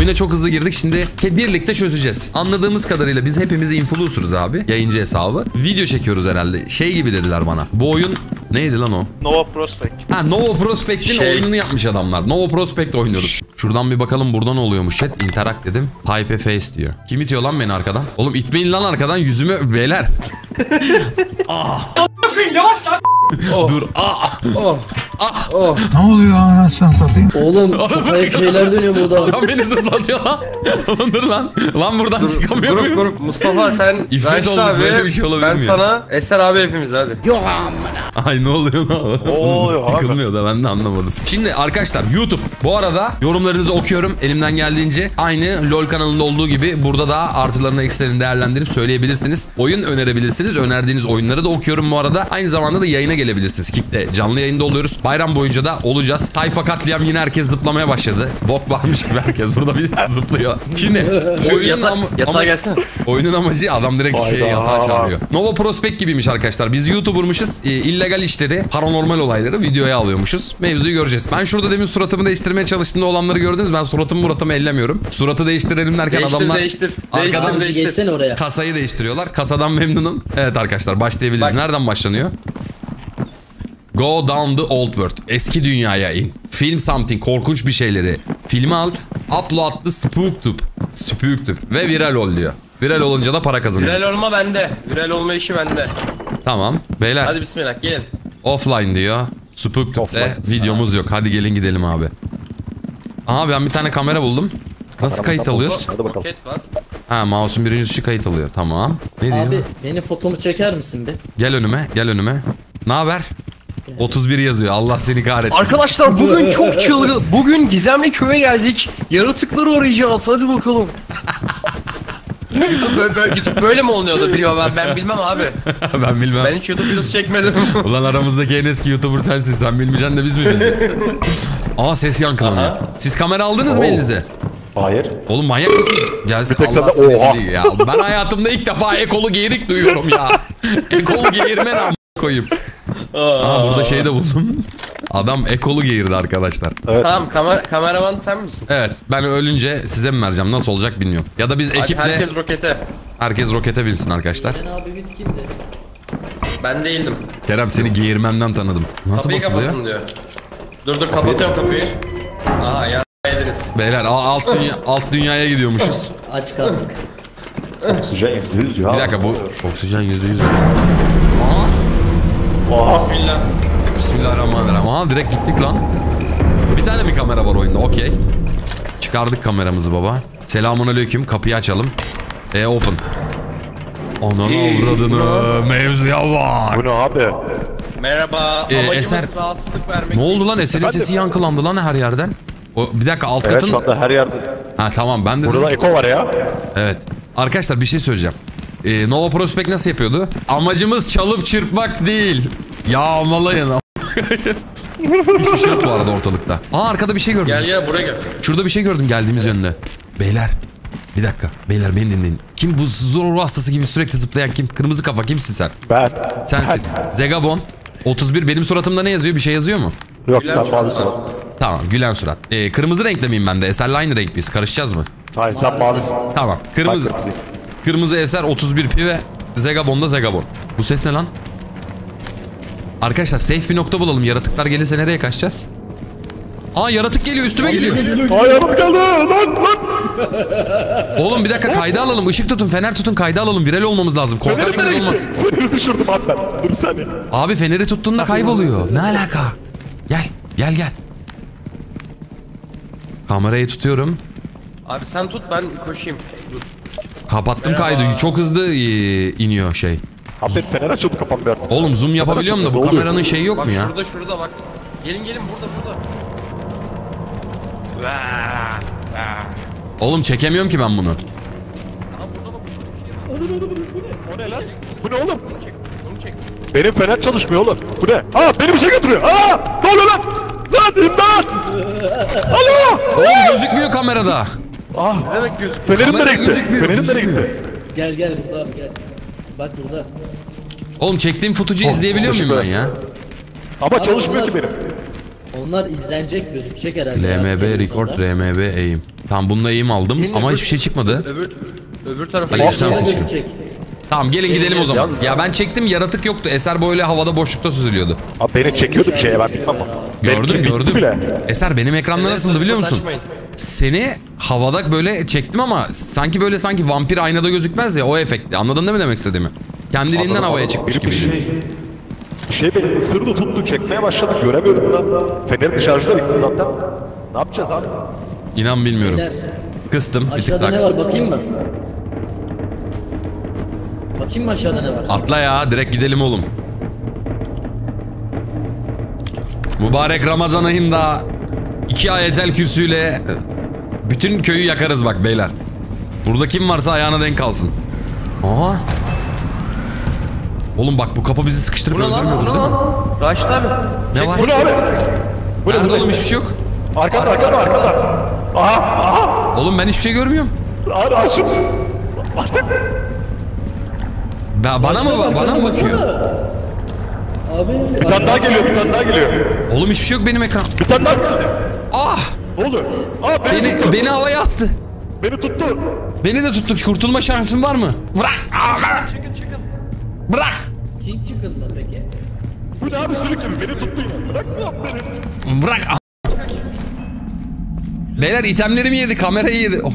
Oyuna çok hızlı girdik. Şimdi birlikte çözeceğiz. Anladığımız kadarıyla biz hepimiz influencer'ız abi. Yayıncı hesabı. Video çekiyoruz herhalde. Şey gibi dediler bana. Bu oyun neydi lan o? Nova Prospect. Ha Nova Prospect'in Şey- oyununu yapmış adamlar. Nova Prospect oynuyoruz. Şuradan bir bakalım burada ne oluyormuş chat. Interact dedim. A face diyor. Kim itiyor lan beni arkadan? Oğlum itmeyin lan arkadan yüzümü beyler. ah. Dur. Ah. Oh. Oh. Ne oluyor anasını satayım? Oğlum çok ayak şeyler dönüyor burada. Lan beni zıplatıyor lan. Oğlum dur lan. Lan buradan çıkamıyor Grup muyum? grup Mustafa sen İffet olduk, abi böyle bir şey olabilir ben mi ya? sana Eser abi hepimiz hadi. Ay ne oluyor lan? Oluyor abi? Tıkılmıyor da ben de anlamadım. Şimdi arkadaşlar YouTube. Bu arada yorumlarınızı okuyorum elimden geldiğince. Aynı LoL kanalında olduğu gibi burada da artılarını eksilerini değerlendirip söyleyebilirsiniz. Oyun önerebilirsiniz. Önerdiğiniz oyunları da okuyorum bu arada. Aynı zamanda da yayına gelebilirsiniz. Kick'te canlı yayında oluyoruz. Bayram boyunca da olacağız. Tayfa katliam yine herkes zıplamaya başladı. Bok varmış gibi herkes burada bir zıplıyor. Şimdi oyunun, Yata, ama- yatağa gelsene. Oyunun amacı adam direkt şey Hayda. yatağa çağırıyor. Nova Prospect gibiymiş arkadaşlar. Biz YouTuber'mışız. E, illegal işleri, paranormal olayları videoya alıyormuşuz. Mevzuyu göreceğiz. Ben şurada demin suratımı değiştirmeye çalıştığımda olanları gördünüz. Ben suratımı muratımı ellemiyorum. Suratı değiştirelim derken Değiştir adamlar değiştir. arkadan Değiştir değiştir. oraya. kasayı değiştiriyorlar. Kasadan memnunum. Evet arkadaşlar başlayabiliriz. Bak. Nereden başlanıyor? Go down the old world. Eski dünyaya in. Film something. Korkunç bir şeyleri. Filmi al. Upload the spooktube. Spooktube. Ve viral ol diyor. Viral olunca da para kazanıyor. Viral olma bende. Viral olma işi bende. Tamam. Beyler Hadi bismillah gelin. offline diyor. Spooktube'de videomuz yok. Hadi gelin gidelim abi. Aha ben bir tane kamera buldum. Nasıl kayıt alıyoruz? Hadi bakalım. Ha mouse'un birinci tuşu kayıt alıyor. Tamam. Ne diyor? Abi beni fotomu çeker misin bir? Gel önüme, gel önüme. Ne haber? 31 yazıyor. Allah seni kahretmesin. Arkadaşlar bugün çok çılgın. Bugün gizemli köye geldik. Yaratıkları arayacağız. Hadi bakalım. YouTube böyle, böyle, YouTube böyle mi oluyordu biliyor ben, ben bilmem abi. ben bilmem. Ben hiç YouTube videosu çekmedim. Ulan aramızdaki en eski YouTuber sensin. Sen bilmeyeceksin de biz mi bileceğiz? Aa ses yankılanıyor. Siz kamera aldınız mı Oo. elinize? Hayır. Oğlum manyak mısınız? Gelsin Allah seni Oha. ya. Ben hayatımda ilk defa ekolu geyirik duyuyorum ya. ekolu geğirme ne am- koyayım. Aa burada şey de buldum. Adam ekolu geğirdi arkadaşlar. tamam kamer kameraman sen misin? Evet ben ölünce size mi vereceğim nasıl olacak bilmiyorum. Ya da biz ekiple herkes... herkes rokete. rokete bilsin arkadaşlar. Ben abi biz kimdi? Ben değildim. Kerem seni geğirmenden tanıdım. Nasıl Kapıyı basılıyor? diyor. Dur dur kapatıyorum kapıyı. Aha ya ederiz. Beyler aa, alt, dünya, alt dünyaya gidiyormuşuz. Aç kaldık. Oksijen yüzde yüz ya. Bir dakika bu oksijen yüzde yüz. Oha. Bismillah. Bismillahirrahmanirrahim. Aa direkt gittik lan. Bir tane mi kamera var oyunda? Okey. Çıkardık kameramızı baba. Selamun aleyküm. Kapıyı açalım. E open. Ananı avradını. Mevzuya bak. Bu ne abi? Merhaba. Ee, Eser- rahatsızlık vermek. Ne oldu lan? Eser'in Efendim? sesi yankılandı lan her yerden. O, bir dakika alt Evet katın. şu anda her yerde. Ha tamam ben de Burada da eko var ya. Evet. Arkadaşlar bir şey söyleyeceğim. Ee, Nova Prospect nasıl yapıyordu? Amacımız çalıp çırpmak değil. Yağmalayın. Hiçbir şey yok bu arada ortalıkta. Aa arkada bir şey gördüm. Gel gel buraya gel. Şurada bir şey gördüm geldiğimiz yönde. Beyler. Bir dakika. Beyler beni dinleyin. Kim bu zor ruh hastası gibi sürekli zıplayan kim? Kırmızı kafa kimsin sen? Ben. Sensin. Zegabon. 31 benim suratımda ne yazıyor? Bir şey yazıyor mu? Yok Gülen sen surat. mavi surat. Tamam gülen surat. Ee, kırmızı renkte miyim ben de? Eserle aynı renk biz. Karışacağız mı? Hayır sen mavisin. Tamam. Ben Kırmızı. kırmızıyım. Kırmızı eser 31 pi ve Zegabon'da Zegabon. Bu ses ne lan? Arkadaşlar safe bir nokta bulalım. Yaratıklar gelirse nereye kaçacağız? Aa yaratık geliyor üstüme geliyor. Ay yanım kaldı lan lan. Oğlum bir dakika kayda alalım. Işık tutun, fener tutun, kayda alalım. Viral olmamız lazım. Korkarsanız olmaz. Feneri düşürdüm abi ben. Dur bir saniye. Abi feneri tuttuğunda kayboluyor. Ne alaka? Gel, gel gel. Kamerayı tutuyorum. Abi sen tut ben koşayım. Dur. Kapattım Merhaba. kaydı. Çok hızlı e, iniyor şey. Abi fener açıldı kapanmıyor artık. Oğlum zoom yapabiliyorum da bu oluyor? kameranın şeyi yok Bak mu ya? şurada şurada bak. Gelin gelin burada burada. Vaa, vaa. Oğlum çekemiyorum ki ben bunu. Aha burada bak. burada bir şey var. O ne lan? Bu ne oğlum? Benim fener çalışmıyor oğlum. Bu ne? Aa beni bir şey götürüyor. Aa ne oluyor lan? Lan imdat! Alo! Oğlum gözükmüyor kamerada. Ah Ne demek göz? fenerim Kamera nereye gitti? gözükmüyor, Fenerim nereye gözükmüyor. gitti? Gel gel burada abi gel. Bak burada. Oğlum çektiğim footage'ı Oh, izleyebiliyor muyum ben ya? Ama çalışmıyor ki benim. Onlar izlenecek gözükecek herhalde. ya, LMB record televizyonda. RMB eğim. Tamam bununla eğim aldım ama hiçbir şey çıkmadı. Öbür öbür tarafa selam. Orada seçelim. gözükecek. Tamam gelin gidelim o zaman. Yalnız- Ya ben çektim yaratık yoktu. Eser böyle havada boşlukta süzülüyordu. Abi beni çekiyordu bir şeye ben bilmem ama. Gördüm bitti gördüm. Bile. Eser benim ekranda nasıldı biliyor musun? Kaçmayın. Seni havada böyle çektim ama sanki böyle sanki vampir aynada gözükmez ya o efekti. Anladın değil mi demek istediğimi? Kendiliğinden Anladım, havaya anladım. çıkmış gibi. Bir şey, bir şey beni ısırdı tuttu çekmeye başladım göremiyorum da. Fenerin şarjı da bitti zaten. Ne yapacağız abi? İnan bilmiyorum. Beyler, Kıstım bir tık Aşağıda daha ne kıstım. var bakayım mı? Bakayım mı aşağıda ne var? Atla ya direkt gidelim oğlum. Mübarek Ramazan ayında iki ayetel kürsüyle bütün köyü yakarız bak beyler. Burada kim varsa ayağına denk kalsın. Aa. Oğlum bak bu kapı bizi sıkıştırıp Bu ne lan? öldürmüyordur değil mi? Raşit abi. Ne var? Bu ne abi? Bu ne? Nerede oğlum hiçbir şey yok. Arkanda arkanda arkanda. Aha aha. Oğlum ben hiçbir şey görmüyorum. Abi açın. Atın. Ba- bana mı bana mı bakıyor? Abi. Bir tane daha geliyor bir tane daha geliyor. Oğlum hiçbir şey yok benim ekran. Bir tane daha geliyor. Ah! Ne oluyor? Aa beni, Beni tuttu. beni havaya astı. Beni tuttu. Beni de tuttuk. Kurtulma şansın var mı? Bırak! Çıkın çıkın. Bırak! King çıkın mı peki? Bu ne abi sülük gibi beni tuttu yine. Bırak lan beni. Bırak! Beyler itemlerimi yedi, kamerayı yedi. Oh,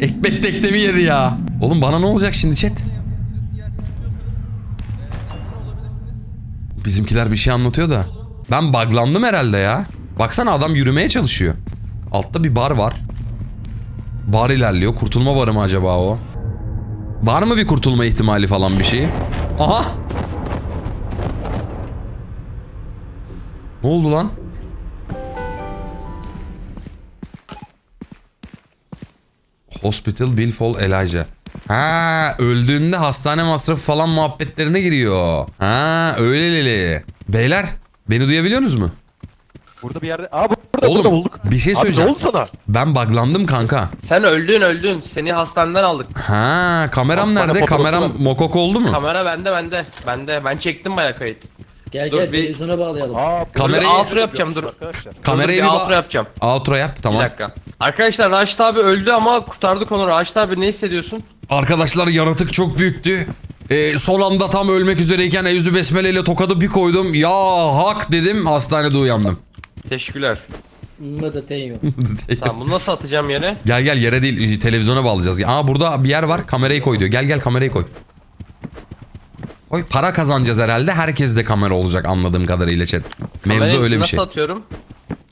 Ekmek teknemi yedi ya. Oğlum bana ne olacak şimdi chat? Bizimkiler bir şey anlatıyor da. Ben buglandım herhalde ya. Baksana adam yürümeye çalışıyor. Altta bir bar var. Bar ilerliyor. Kurtulma barı mı acaba o? Var mı bir kurtulma ihtimali falan bir şey? Aha! Ne oldu lan? Hospital Bill for Elijah. Ha öldüğünde hastane masrafı falan muhabbetlerine giriyor. Ha öyleli. Beyler beni duyabiliyorsunuz mu? Burada bir yerde. Aa burada Oğlum, burada bulduk. bir şey Abi söyleyeceğim. ne oldu sana? Ben buglandım kanka. Sen öldün öldün. Seni hastaneden aldık. Ha kameram Hastane nerede? Kameram mokok oldu mu? Kamera bende bende. Bende. Ben çektim baya kayıt. Gel Dur, gel bir- televizyona bağlayalım. Aa, Kamerayı- Outro yapacağım, dur. Arkadaşlar. Kamerayı Dur, bir bir outro yapacağım. Outro yap Bir tamam. dakika. Arkadaşlar Raşit abi öldü ama kurtardık onu. Raşit abi ne hissediyorsun? Arkadaşlar yaratık çok büyüktü. Ee, son anda tam ölmek üzereyken Eyüzü Besmele ile tokadı bir koydum. Ya hak dedim hastanede uyandım. Teşekkürler. Mı da ten yok. Tamam bunu nasıl atacağım yere? Gel gel yere değil televizyona bağlayacağız. Aa burada bir yer var kamerayı koy diyor. Gel gel kamerayı koy. Koy para kazanacağız herhalde. Herkes de kamera olacak anladığım kadarıyla chat. Mevzu Kamerayı öyle bir nasıl şey. atıyorum?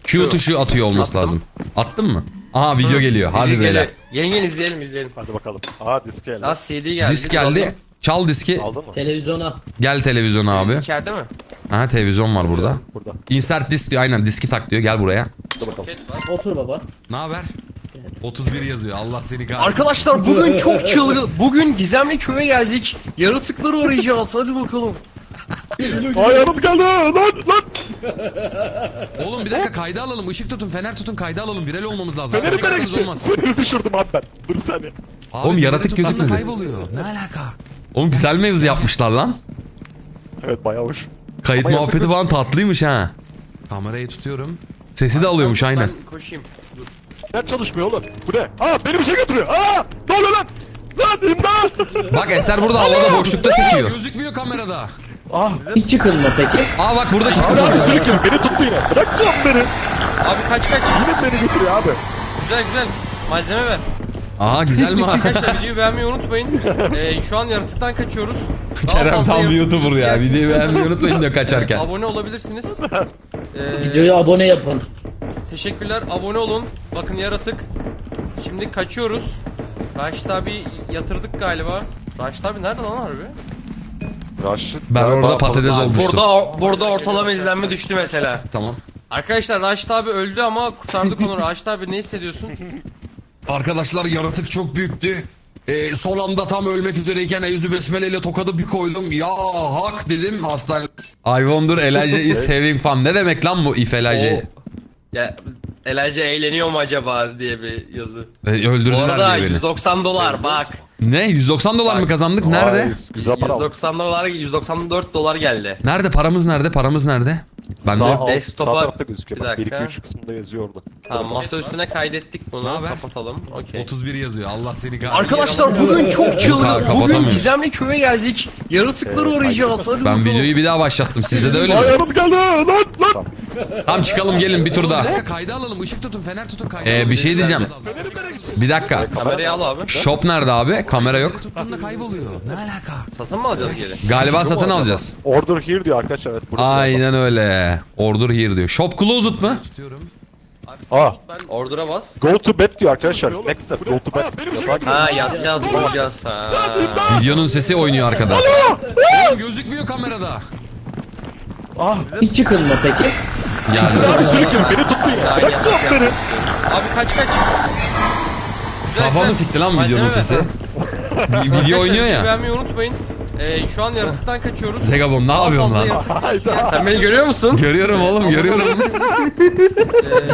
Q tuşu atıyor olması Attım. lazım. Attın mı? Aha video geliyor. Hadi Geliyor, beyler. geliyor. Gelin gelin izleyelim izleyelim. Hadi bakalım. Aa disk geldi. Aa CD geldi. Disk geldi. Çal diski. Aldın mı? Televizyona. Gel televizyona abi. İçeride mi? Aha televizyon var burada. Burada. Insert disk diyor. Aynen diski tak diyor. Gel buraya. Hadi bakalım. Otur baba. Ne haber? 31 yazıyor. Allah seni kahretsin. Arkadaşlar bugün çok çılgın. Bugün gizemli köye geldik. Yaratıkları arayacağız. Hadi bakalım. Aa yanım geldi lan lan. Oğlum bir dakika kayda alalım. Işık tutun, fener tutun, kayda alalım. Viral olmamız lazım. Feneri gitti? olmaz. Feneri düşürdüm abi ben. Dur bir saniye. Abi, Oğlum, yaratık gözükmedi. kayboluyor. Ne alaka? Oğlum güzel mevzu yapmışlar lan. Evet bayağı hoş. Kayıt Ama muhabbeti falan tatlıymış ha. Kamerayı tutuyorum. Sesi de alıyormuş aynen. Ben koşayım. Dur. Nerede çalışmıyor oğlum? Bu ne? Aa beni bir şey götürüyor. Aa ne oluyor lan? Lan imdat. Bak Eser burada havada boşlukta seçiyor. Gözükmüyor kamerada. Aa King çıkın mı peki? Aa bak burada çıkmış. abi sülük gibi beni tuttu yine. Bırak lan beni. Abi kaç kaç. Yine beni götürüyor abi. Güzel güzel. Malzeme ver. Aa güzel mi? Arkadaşlar videoyu beğenmeyi unutmayın. Ee, şu an yaratıktan kaçıyoruz. Daha Kerem fazla tam bir yaratık YouTuber ya. gelsin. Videoyu beğenmeyi unutmayın diyor kaçarken. abone olabilirsiniz. Ee, Videoya abone yapın. Teşekkürler. Abone olun. Bakın yaratık. Şimdi kaçıyoruz. Raşit abi yatırdık galiba. Raşit abi nerede lan harbi? Raşit. Ben orada patates olmuştum. Burada burada ortalama izlenme düştü mesela. Tamam. Arkadaşlar Raşit abi öldü ama kurtardık onu. Raşit abi ne hissediyorsun? Arkadaşlar yaratık çok büyüktü. Ee, son anda tam ölmek üzereyken Eyüzü Besmele ile tokadı bir koydum. Ya hak dedim hastane. I wonder Elijah is having fun. Ne demek lan bu if Elijah? ya Elijah eğleniyor mu acaba diye bir yazı. Bu öldürdüler arada diye beni. 190 dolar bak. Ne 190 dolar mı kazandık? Nerede? Güzel para aldım. 190 dolar 194 dolar geldi. Nerede paramız nerede? Paramız nerede? Ben sağ, de alt, Desktop'a- sağ tarafta gözüküyor. Bir Bak 1 2 dakika. 3 kısmında yazıyor orada. Tamam masa üstüne kaydettik bunu. Ne haber? Kapatalım. Okey. 31 yazıyor. Allah seni kahretsin. Arkadaşlar bugün çok çılgın. Bugün gizemli köye geldik. Yaratıkları Evet, arayacağız. Hadi Ben bakalım. videoyu bir daha başlattım. Sizde de öyle mi? Ayağım geldi lan lan. Tamam çıkalım gelin bir tur daha. Kayda alalım. Işık tutun. Fener tutun. Kayda ee, bir şey diyeceğim. Bir dakika. Kamerayı al abi. Shop nerede abi? Kamera yok. Tuttuğunda kayboluyor. Ne alaka? Satın mı alacağız geri? Galiba satın alacağız. Order here diyor arkadaşlar. Evet burası. Aynen öyle. Order here diyor. Shop closed mı? Aa. Order'a bas. Go to bed diyor arkadaşlar. Next step go to bed. Ha yatacağız uyuyacağız ha. Videonun sesi oynuyor arkada. Oğlum gözükmüyor kamerada. Ah. Hiç çıkın mı peki? Geldi. Abi sürükleyin beni. Aynı Bırak beni. Abi kaç kaç. Kafamı sikti lan videonun sesi. Video oynuyor ya. Beğenmeyi unutmayın. Ee, şu an yaratıktan kaçıyoruz. Zegabon ne yapıyorsun lan? yaratık- Ya Sen beni görüyor musun? Görüyorum oğlum görüyorum.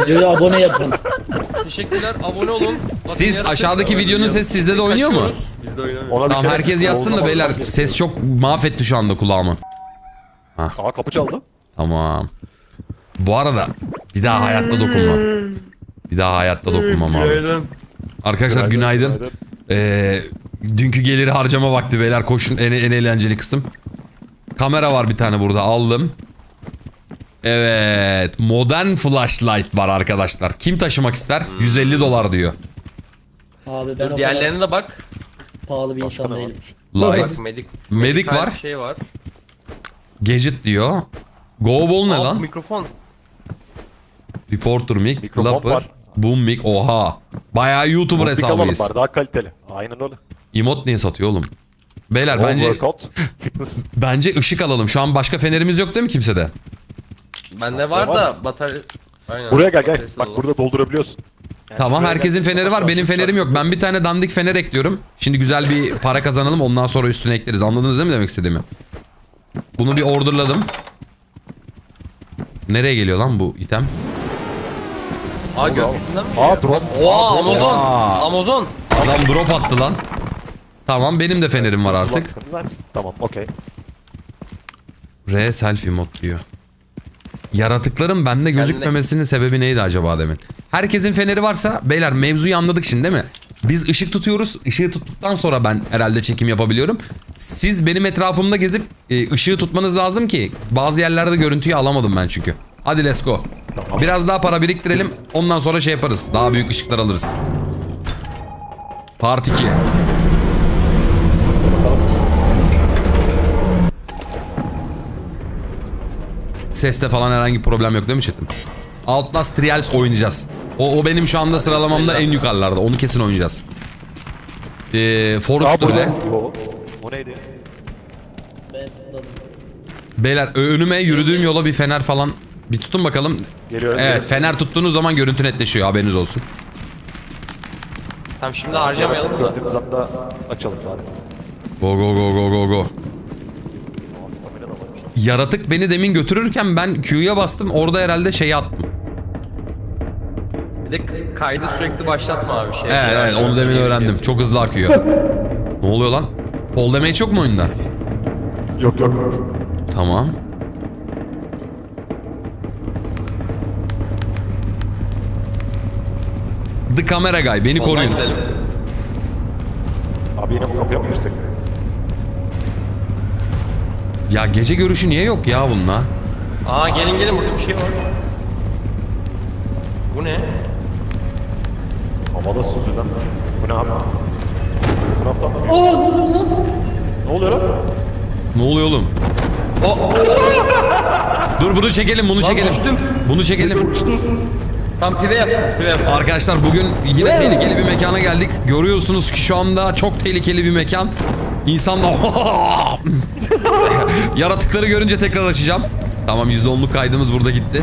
Videoya abone yapın. Teşekkürler. Abone olun. Bakın Siz yaratık- aşağıdaki videonun sesi sizde de oynuyor mu? Kaçıyoruz. Biz de oynamıyoruz. Ona bir Tamam kere- herkes yatsın da beyler ses çok mahvetti şu anda kulağımı. Aa kapı çaldı. Tamam. Bu arada bir daha hayatta dokunmam. Bir daha hayatta dokunmam abi. Arkadaşlar günaydın. Ee, dünkü geliri harcama vakti beyler koşun en, en eğlenceli kısım. Kamera var bir tane burada aldım. Evet modern flashlight var arkadaşlar. Kim taşımak ister? 150 dolar diyor. Abi ben kadar Diğerlerine de bak. pahalı bir insan ne değilim. Light. Bak medik. Medik var. Şey var. Gadget diyor. Go ball ne Aa, lan? Mikrofon. Reporter mic, Mikrofon clapper, var. boom mic. Oha. Bayağı YouTuber hesabıyız. bari daha kaliteli. Aynen öyle. Emot niye satıyor oğlum? Beyler Bence... bence Workout, fitness. bence ışık alalım. Şu an başka fenerimiz yok değil mi kimsede? Bende var da batarya... Aynen. Buraya gel gel. bataryası Bak dolu. burada doldurabiliyorsun. Yani Tamam şuraya herkesin gel. feneri var. Benim fenerim yok. Ben bir tane dandik fener ekliyorum. Şimdi güzel bir para kazanalım. Ondan sonra üstüne ekleriz. Anladınız değil mi demek istediğimi? Bunu bir orderladım. Nereye geliyor lan bu item? Aa mi? Aa drone. Oha Amazon. Amazon. Adam drop attı lan. Tamam benim de fenerim var artık. Tamam okey. R selfie mod diyor. Yaratıkların bende gözükmemesinin sebebi neydi acaba demin? Herkesin feneri varsa beyler mevzuyu anladık şimdi değil mi? Biz ışık tutuyoruz. Işığı tuttuktan sonra ben herhalde çekim yapabiliyorum. Siz benim etrafımda gezip e, ışığı tutmanız lazım ki bazı yerlerde görüntüyü alamadım ben çünkü. Hadi let's go. Biraz daha para biriktirelim. Ondan sonra şey yaparız. Daha büyük ışıklar alırız. Part 2. Seste falan herhangi bir problem yok değil mi chatim? Outlast Trials oynayacağız. O, o benim şu anda sıralamamda en yukarılarda. Onu kesin oynayacağız. Ee, öyle. Yo. O neydi? Ben. Beyler önüme yürüdüğüm yola bir fener falan bir tutun bakalım. Geliyorum. Evet fener tuttuğunuz zaman görüntü netleşiyor haberiniz olsun. Tamam şimdi harcamayalım da. Gördüğümüz anda açalım bari. Go go go go go go. Aa, stamina da varmış. Yaratık beni demin götürürken ben Q'ya bastım orada herhalde şeyi attım. Bir de kaydı sürekli başlatma abi şey. Evet evet onu demin öğrendim. Çok hızlı akıyor. ne oluyor lan? Fall damage çok mu oyunda? Yok yok. Tamam. The Camera Guy beni Soldan koruyun. gidelim. Abi yine bu kapıya mı girsek? Ya gece görüşü niye yok ya bununla? Aa gelin gelin burada bir şey var. Bu ne? Havada süzülen. Bu ne abi? Bu taraftan. Ne oluyor lan? Ne oluyor oğlum? O Dur bunu çekelim bunu çekelim. düştüm. Bunu çekelim. tam pive yapsın pive yapsın. Arkadaşlar bugün yine tehlikeli bir mekana geldik. Görüyorsunuz ki şu anda çok tehlikeli bir mekan. İnsanlar Yaratıkları görünce tekrar açacağım. Tamam %10'luk kaydımız burada gitti.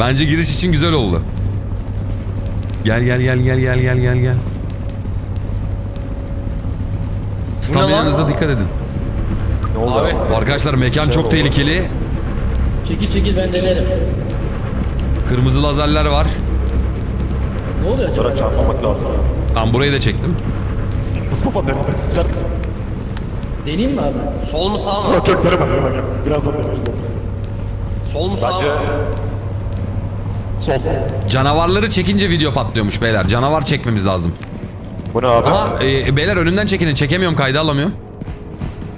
Bence giriş için güzel oldu. Gel gel gel gel gel gel gel gel. Staminanıza dikkat edin. Ne oldu Abi. abi? Arkadaşlar mekan çok tehlikeli. Çekil çekil ben denerim. Kırmızı lazerler var. Ne oluyor acaba? Çarpmamak lazım. Tamam burayı da çektim. Mustafa denemesi ister misin? Deneyeyim mi abi? Sol mu sağ mı? Yok yok deneme deneme gel. Birazdan deneriz olmasın. Sol mu sağ Bence... mı? Sol. Canavarları çekince video patlıyormuş beyler. Canavar çekmemiz lazım. Bu ne abi? Ama e, beyler önünden çekinin. Çekemiyorum kaydı alamıyorum.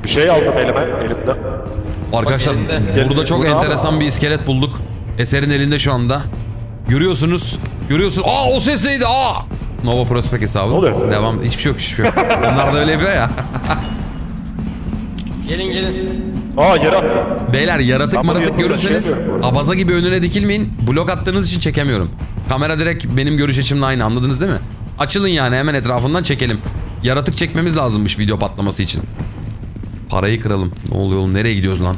Bir şey aldım elime, elimde. Arkadaşlar elinde. Burada çok Bu enteresan abi? bir iskelet bulduk. Eserin elinde şu anda. Görüyorsunuz. Görüyorsun. Aa o ses neydi? Aa! Nova Prospect hesabı. Ne oluyor? Devam. Hiçbir şey yok, hiçbir şey yok. Onlar da öyle yapıyor ya. Gelin gelin. Aa yere. Beyler yaratık bunu maratık yapımda görürseniz arada. abaza gibi önüne dikilmeyin. Blok attığınız için çekemiyorum. Kamera direkt benim görüş açımla aynı anladınız değil mi? Açılın yani hemen etrafından çekelim. Yaratık çekmemiz lazımmış video patlaması için. Parayı kıralım. Ne oluyor oğlum nereye gidiyoruz lan?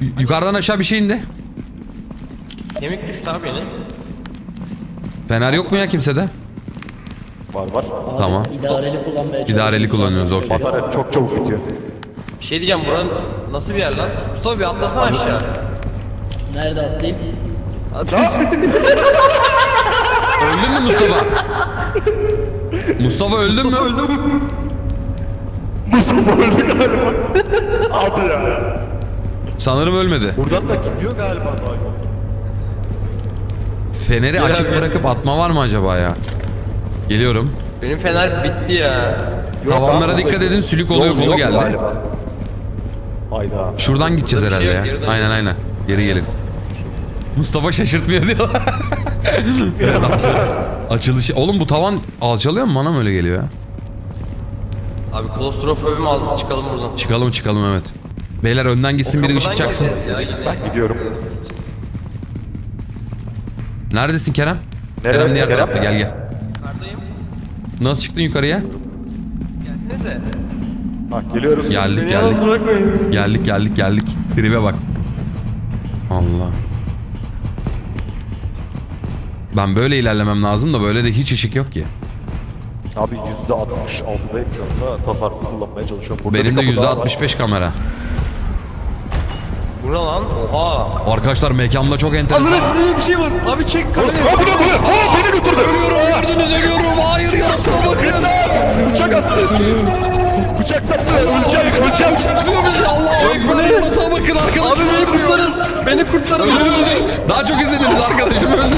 Y- yukarıdan aşağı bir şey indi. Kemik düştü abi benim. Fener yok mu ya kimsede? Var var. Abi, Tamam. İdareli kullanmaya İdareli kullanıyoruz, okey. Batarya çok çabuk bitiyor. Bir şey diyeceğim buranın nasıl bir yer lan? Mustafa bir atlasana aşağı. Nerede atlayayım? Öldün mü Mustafa? Mustafa öldün mü? Mustafa öldü galiba. abi ya. Sanırım ölmedi. Buradan da gidiyor galiba daha. Feneri açık bırakıp atma var mı acaba ya? Geliyorum. Benim fener bitti ya. Tavanlara abi, dikkat edin sülük oluyor kolu yok geldi. galiba. Hayda. Şuradan gideceğiz Burada bir herhalde şey ya. yok, geri Aynen aynen. Geri gelin. Mustafa şaşırtmıyor diyor. evet, açıl açılışı. Oğlum bu tavan alçalıyor mu? Bana mı öyle geliyor ya? Abi klostrofobim azdı çıkalım buradan. Çıkalım çıkalım evet. Beyler önden gitsin biri ışık Kapıdan çaksın. ya. Ben gidiyorum. Neredesin Kerem? Nereye? Kerem diğer Kerem? tarafta gel gel. Yukarıdayım. Nasıl çıktın yukarıya? Gelsenize. Ha geliyoruz. Geldik Beni yalnız geldik. bırakmayın. Geldik geldik geldik. Tribe bak. Allah. Ben böyle ilerlemem lazım da böyle de hiç ışık yok ki. Abi %66'dayım şu anda. Tasarruf kullanmaya çalışıyorum. Burada Benim de kapı daha var. %65 kamera. Bu ne lan? Oha. Arkadaşlar mekanda çok enteresan. Anladın bir şey var. Abi çek kamerayı. Aa bu ne bu ne? Aa beni götürdü. Aa, Gördünüz ölüyorum. Hayır yaratığa bakın. Bıçak attı. Bıçak sattı. Öleceğim öleceğim. Diyor bizi Allahu Ekber yaratığa bakın Abi arkadaşım beni öldürüyor. kurtarın. Beni kurtarın. Daha çok izlediniz arkadaşım öldü.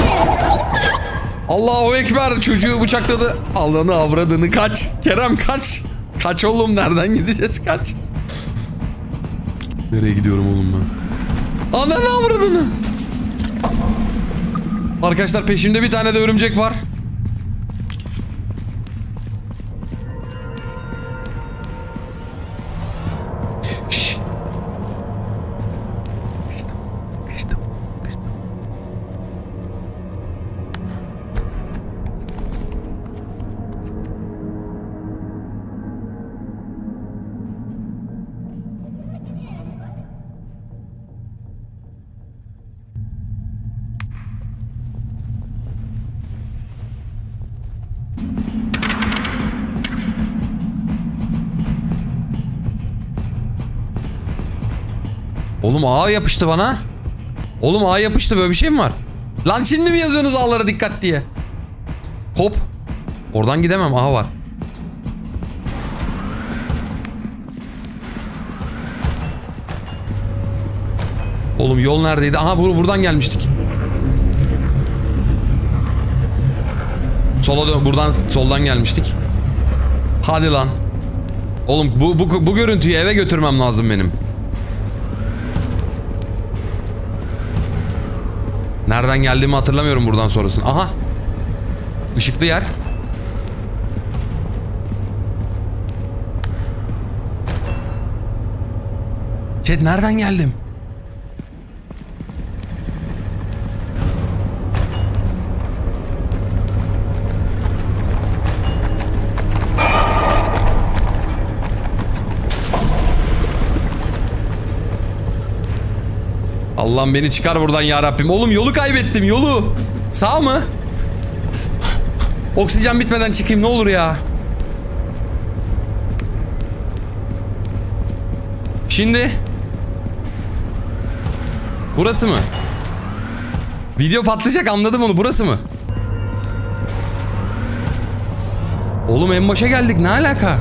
Allahu Ekber çocuğu bıçakladı. Allah'ını avradını kaç. Kerem kaç. Kaç oğlum nereden gideceğiz kaç. Nereye gidiyorum oğlum ben? Ananı avradını. Arkadaşlar peşimde bir tane de örümcek var. Oğlum ağa yapıştı bana. Oğlum ağa yapıştı böyle bir şey mi var? Lan şimdi mi yazıyorsunuz ağlara dikkat diye? Hop. Oradan gidemem ağa var. Oğlum yol neredeydi? Aha bur buradan gelmiştik. Sola dön buradan soldan gelmiştik. Hadi lan. Oğlum bu, bu, bu görüntüyü eve götürmem lazım benim. Nereden geldiğimi hatırlamıyorum buradan sonrasını. Aha. Işıklı yer. Chat nereden geldim? Allah'ım beni çıkar buradan ya Rabbim. Oğlum yolu kaybettim yolu. Sağ mı? Oksijen bitmeden çıkayım ne olur ya. Şimdi Burası mı? Video patlayacak anladım onu. Burası mı? Oğlum en başa geldik. Ne alaka?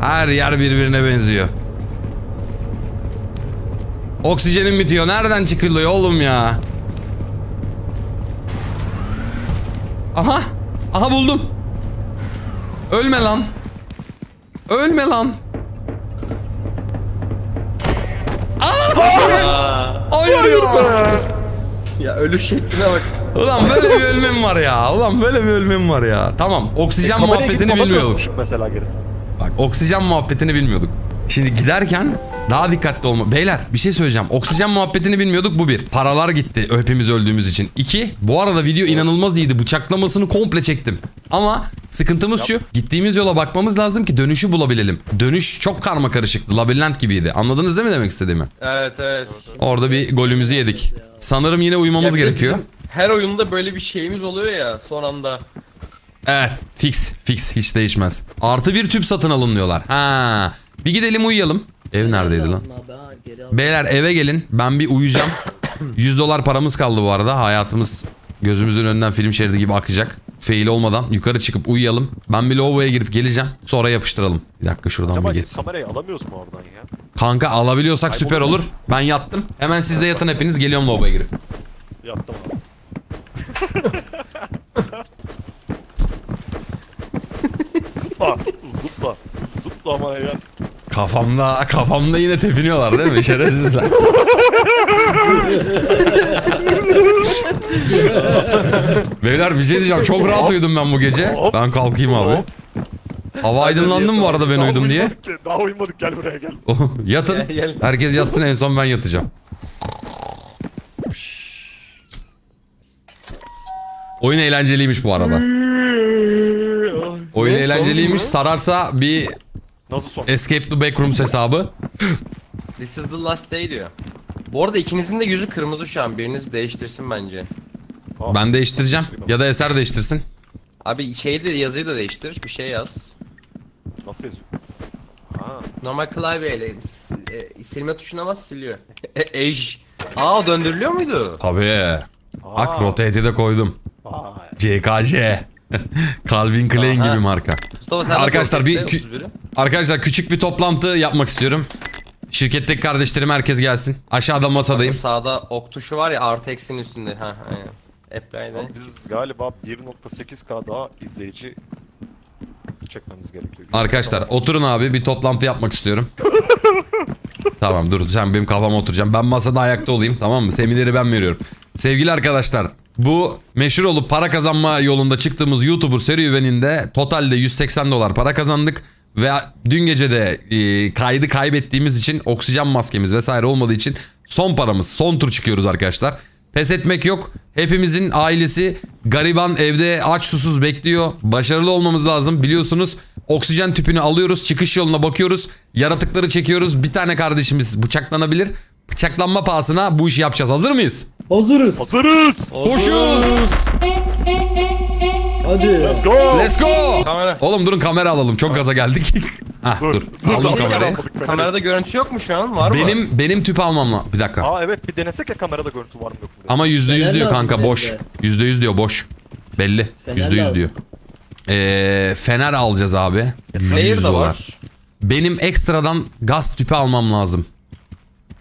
Her yer birbirine benziyor. Oksijenim bitiyor. Nereden çıkılıyor oğlum ya? Aha. Aha buldum. Ölme lan. Ölme lan. Aa! Hayır ya. Ya ölü şekline bak. Ulan böyle bir ölmem var ya. Ulan böyle bir ölmem var ya. Tamam oksijen gidip muhabbetini musun mesela geri. Bak oksijen muhabbetini bilmiyorduk. Şimdi giderken daha dikkatli olma. Beyler bir şey söyleyeceğim. Oksijen muhabbetini bilmiyorduk bu bir. Paralar gitti hepimiz öldüğümüz için. İki. Bu arada video inanılmaz iyiydi. Bıçaklamasını komple çektim. Ama sıkıntımız şu. Gittiğimiz yola bakmamız lazım ki dönüşü bulabilelim. Dönüş çok karma karışıktı. Labirent gibiydi. Anladınız değil mi demek istediğimi? Evet evet. Orada bir golümüzü yedik. Sanırım yine uyumamız Ya gerekiyor. Her oyunda böyle bir şeyimiz oluyor ya son anda. Evet fix fix hiç değişmez. Artı bir tüp satın alın diyorlar. Ha. Bir gidelim uyuyalım. Ev neredeydi lan? Abi, ha. Beyler eve gelin. Ben bir uyuyacağım. 100 dolar paramız kaldı bu arada. Hayatımız gözümüzün önünden film şeridi gibi akacak. Fail olmadan yukarı çıkıp uyuyalım. Ben bir lavaboya girip geleceğim. Sonra yapıştıralım. Bir dakika şuradan Acaba bir geç. kamerayı alamıyoruz mu oradan ya? Kanka alabiliyorsak süper olur. Ben yattım. Hemen siz de yatın hepiniz. Geliyorum lavaboya girip. Yattım abi. zıpla ama ya. Kafamda kafamda yine tepiniyorlar değil mi şerefsizler? Beyler bir şey diyeceğim. Çok rahat uyudum ben bu gece. Ben kalkayım abi. Hava aydınlandı mı bu arada ben Daha uyudum diye? uyumadık ki, Daha uyumadık gel buraya gel. Yatın. Gel, gel. Herkes yatsın en son ben yatacağım. Oyun eğlenceliymiş bu arada. Oyun eğlenceliymiş. Sararsa bir Nasıl son? Escape the Backrooms hesabı. This is the last day diyor. Bu arada ikinizin de yüzü kırmızı şu an. Biriniz değiştirsin bence. Ben değiştireceğim. Ya da Eser değiştirsin. Abi şeyi de yazıyı da değiştir. Bir şey yaz. Nasıl yazıyor? Ha, Normal klavyeyle e, silme tuşuna bas siliyor. E, Ej. Aa döndürülüyor muydu? Tabii. Bak rotate'i de koydum. vay. CKC. Calvin Klein Aha. gibi marka. Mustafa Arkadaşlar bir rotate, kü- 31'i. Arkadaşlar küçük bir toplantı yapmak istiyorum. Şirketteki kardeşlerim herkes gelsin. Aşağıda masadayım. Sağda ok tuşu var ya artı eksinin üstünde. Ha aynen. Apply'de. Biz galiba 1.8k daha izleyici çekmemiz gerekiyor. Arkadaşlar oturun abi bir toplantı yapmak istiyorum. tamam dur sen benim kafama oturacaksın. Ben masada ayakta olayım tamam mı? Semineri ben veriyorum. Sevgili arkadaşlar bu meşhur olup para kazanma yolunda çıktığımız YouTuber serüveninde totalde 180 dolar para kazandık. Ve dün gece de e, kaydı kaybettiğimiz için oksijen maskemiz vesaire olmadığı için son paramız son tur çıkıyoruz arkadaşlar. Pes etmek yok. Hepimizin ailesi gariban evde aç susuz bekliyor. Başarılı olmamız lazım. Biliyorsunuz oksijen tüpünü alıyoruz. Çıkış yoluna bakıyoruz. Yaratıkları çekiyoruz. Bir tane kardeşimiz bıçaklanabilir. Bıçaklanma pahasına bu işi yapacağız. Hazır mıyız? Hazırız. Hazırız. Koşun! Hadi. Let's go. Let's go! Kamera. Oğlum durun kamera alalım. Çok gaza geldik. Hah dur. Aldım Daha kamerayı. almadık feneri. Kamerada görüntü yok mu şu an? Var mı? Benim benim tüp almam lazım. Bir dakika. Aa evet bir denesek ya kamerada görüntü var mı yok mu? Ama yüzde yüz Fener diyor kanka de boş. Yüzde yüz diyor boş. Belli. Fener Yüzde yüz diyor. Ee, fener alacağız abi. Player 100 da dolar. var. Benim ekstradan gaz tüpü almam lazım.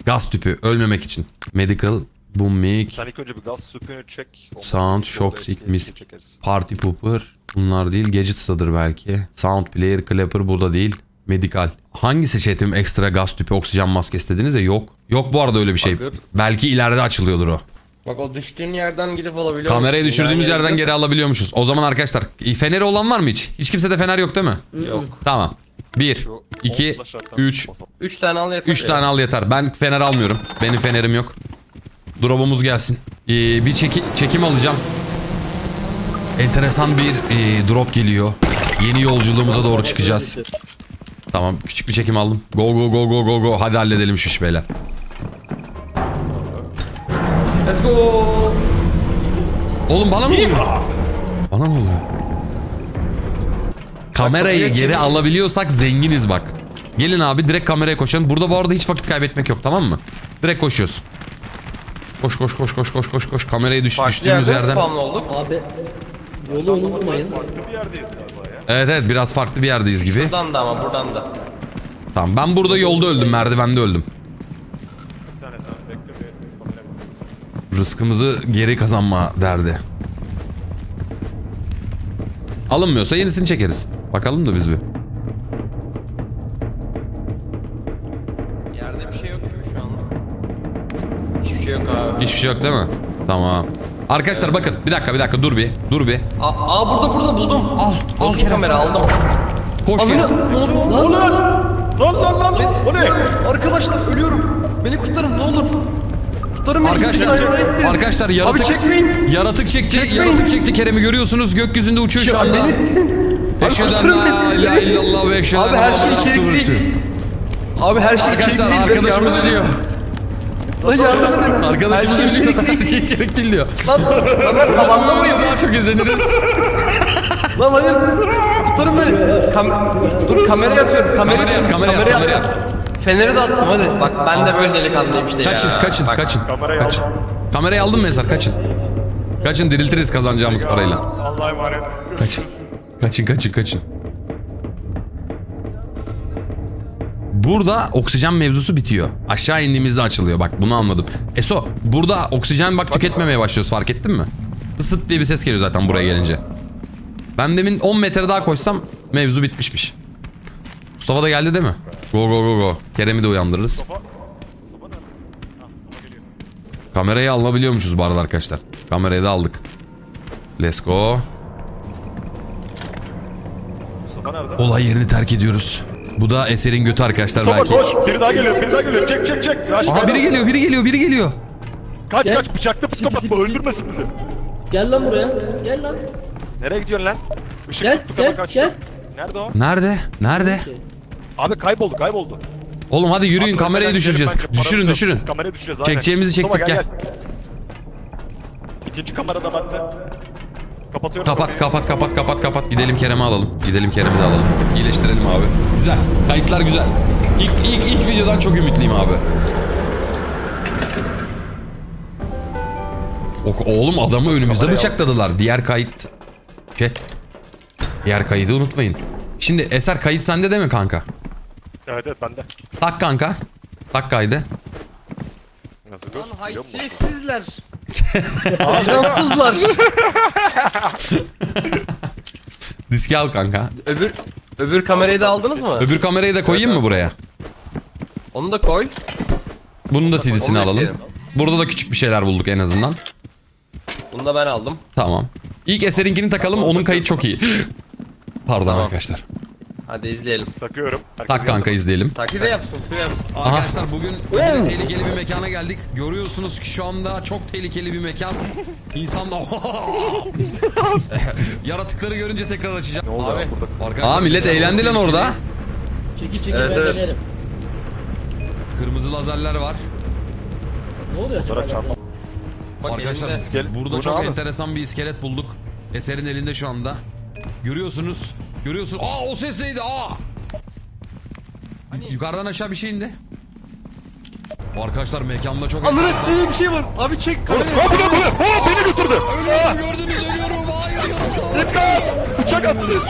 Gaz tüpü ölmemek için. Medical, boom mic, Sen ilk önce bir gaz süpünü çek. Sound, shock, sick, misk. party pooper. Bunlar değil. Gadgets'tadır belki. Sound player, clapper burada değil. Medical. Hangisi chatim ekstra gaz tüpü, oksijen maskesi dediniz ya yok. Yok bu arada öyle bir şey. Bakır. Belki ileride açılıyordur o. Bak o düştüğün yerden gidip alabiliyor Kamerayı düşürdüğümüz Yani yerden geri alabiliyormuşuz. O zaman arkadaşlar feneri olan var mı hiç? Hiç kimsede fener yok değil mi? Yok. Tamam. 1, Şu 2, on flashlight'tan 3, basalım. 3 tane al yeter. 3 tane al yeter. Ben fener almıyorum. Benim fenerim yok. Drop'umuz gelsin. Ee, bir çeki- çekim alacağım. Enteresan bir e, drop geliyor. Yeni yolculuğumuza doğru çıkacağız. Tamam küçük bir çekim aldım. Go go go go go go. Hadi halledelim şu iş beyler. Let's go. Oğlum bana mı oluyor? Bana mı oluyor? Kamerayı geri alabiliyorsak zenginiz bak. Gelin abi direkt kameraya koşalım. Burada bu arada hiç vakit kaybetmek yok tamam mı? Direkt koşuyoruz. Koş koş koş koş koş koş koş. Kamerayı düş, Farklı düştüğümüz yerden yerden. spawn olduk. Abi Yolu unutmayın. Farklı bir yerdeyiz galiba ya. Evet evet biraz farklı bir yerdeyiz gibi. Buradan da ama buradan da. Tamam ben burada yolda öldüm merdivende öldüm. Rızkımızı geri kazanma derdi. Alınmıyorsa yenisini çekeriz. Bakalım da biz bir. Yerde bir şey yok gibi şu anda. Hiçbir şey yok abi. Hiçbir şey yok değil mi? Tamam. Arkadaşlar bakın bir dakika bir dakika dur bir. Dur bir. Aa, aa burada burada buldum. Al al Buldum Kerem. kamera aldım. Koş Kerem. ne oluyor lan? Lan lan lan lan! O ne? Arkadaşlar ölüyorum. Beni kurtarın ne olur. Kurtarın beni. Arkadaşlar arkadaşlar yaratık Abi çekmeyin. yaratık çekti. Çekmeyin. Yaratık çekti Kerem'i görüyorsunuz gökyüzünde uçuyor şu anda. beni- Eşheden la ilahe illallah ve eşheden Abi her şey içerik değil. Abi her şey içerik Arkadaşlar değil. arkadaşımız ölüyor. Lan yardım edin. Arkadaşımız her şey ölüyor. içerik değil. Her şey içerik değil diyor. Lan ben tavanda mıyım? Daha çok izleniriz. Lan hayır. Kurtarın beni. Kam Dur kameraya atıyorum. Kameraya, Kameraya at, kameraya at, kameraya kameraya at. Feneri de attım hadi. Bak ben de böyle delikanlıyım işte ya. Kaçın kaçın Bak. kaçın. Kamerayı Kaçın. aldım. Kamerayı aldın mı Eser kaçın. Kaçın diriltiriz kazanacağımız parayla. Allah'a emanet. Kaçın. Kaçın kaçın kaçın. Burada oksijen mevzusu bitiyor. Aşağı indiğimizde açılıyor bak bunu anladım. Eso burada oksijen bak tüketmemeye başlıyoruz fark ettin mi? Isıt diye bir ses geliyor zaten buraya gelince. Ben demin 10 metre daha koşsam mevzu bitmişmiş. Mustafa da geldi değil mi? Go go go go. Kerem'i de uyandırırız. Kamerayı alabiliyormuşuz bu arada arkadaşlar. Kamerayı da aldık. Let's go. Soba nerede? Olay yerini terk ediyoruz. Bu da eserin götü arkadaşlar Soba belki. koş! Biri daha geliyor, biri daha geliyor. Çek çek çek. Kaç Aha biri geliyor, biri geliyor, biri geliyor. Kaç Gel. kaç bıçaklı psikopat bu öldürmesin bizi. Gel lan buraya. Gel lan. Nereye gidiyorsun lan? Işık Gel, tuttu gel, kaçtı. gel. Nerede o? Nerede? Nerede? Abi kayboldu kayboldu. Oğlum hadi yürüyün Abi, kamerayı önden düşüreceğiz. bence, Düşürün düşürün. yok. Kamerayı düşüreceğiz aynen. Çekeceğimizi Soba, çektik, gel. İkinci kamera da bende. Kapatıyorum. Kapat kapıyı. kapat kapat kapat kapat. Gidelim Kerem'i alalım. Gidelim Kerem'i de alalım. İyileştirelim abi. Güzel. Kayıtlar güzel. İlk, ilk, ilk videodan çok ümitliyim abi. O, oğlum adamı önümüzde Kamerayı bıçakladılar. Diğer kayıt... Chat. Diğer kaydı unutmayın. Şimdi Eser kayıt sende değil mi kanka? Evet evet bende. Tak kanka. Tak kaydı. Nasıl Lan haysiyetsizler. Ajansızlar. Diski al kanka. öbür öbür kamerayı da aldınız mı? Öbür kamerayı da koyayım mı buraya? Onu da koy. Bunun da CD'sini alalım. ekleyelim. Burada da küçük bir şeyler bulduk en azından. Bunu da ben aldım. Tamam. İlk eserinkini takalım. Onun kayıt çok iyi. Pardon Tamam. arkadaşlar. Hadi izleyelim. Takıyorum. Herkes Tak kanka izleyelim. Takip yapsın, takip yapsın. Arkadaşlar bugün yine tehlikeli bir mekana geldik. Görüyorsunuz ki şu anda çok tehlikeli bir mekan. İnsanlar... Yaratıkları görünce tekrar açacağım. Ne oldu Abi. ya burada? Arkadaşlar, Aa millet eğlendi lan orada. Çeki çeki Evet, ben evet. denerim. Kırmızı lazerler var. Ne oluyor acaba? Çarpma. Bak Arkadaşlar. İskelet. burada Bu ne çok abi? enteresan bir iskelet bulduk. Eserin elinde şu anda. Görüyorsunuz. Görüyorsunuz. Aa o ses neydi? Aa! Yukarıdan aşağı bir şey indi. Arkadaşlar mekanda çok Ananı enteresan. bir şey var. Abi çek. Aa bu ne bu ne? Beni götürdü. Ölüyorum gördünüz ölüyorum. Hayır yaratığa İmdat! Bıçak attı.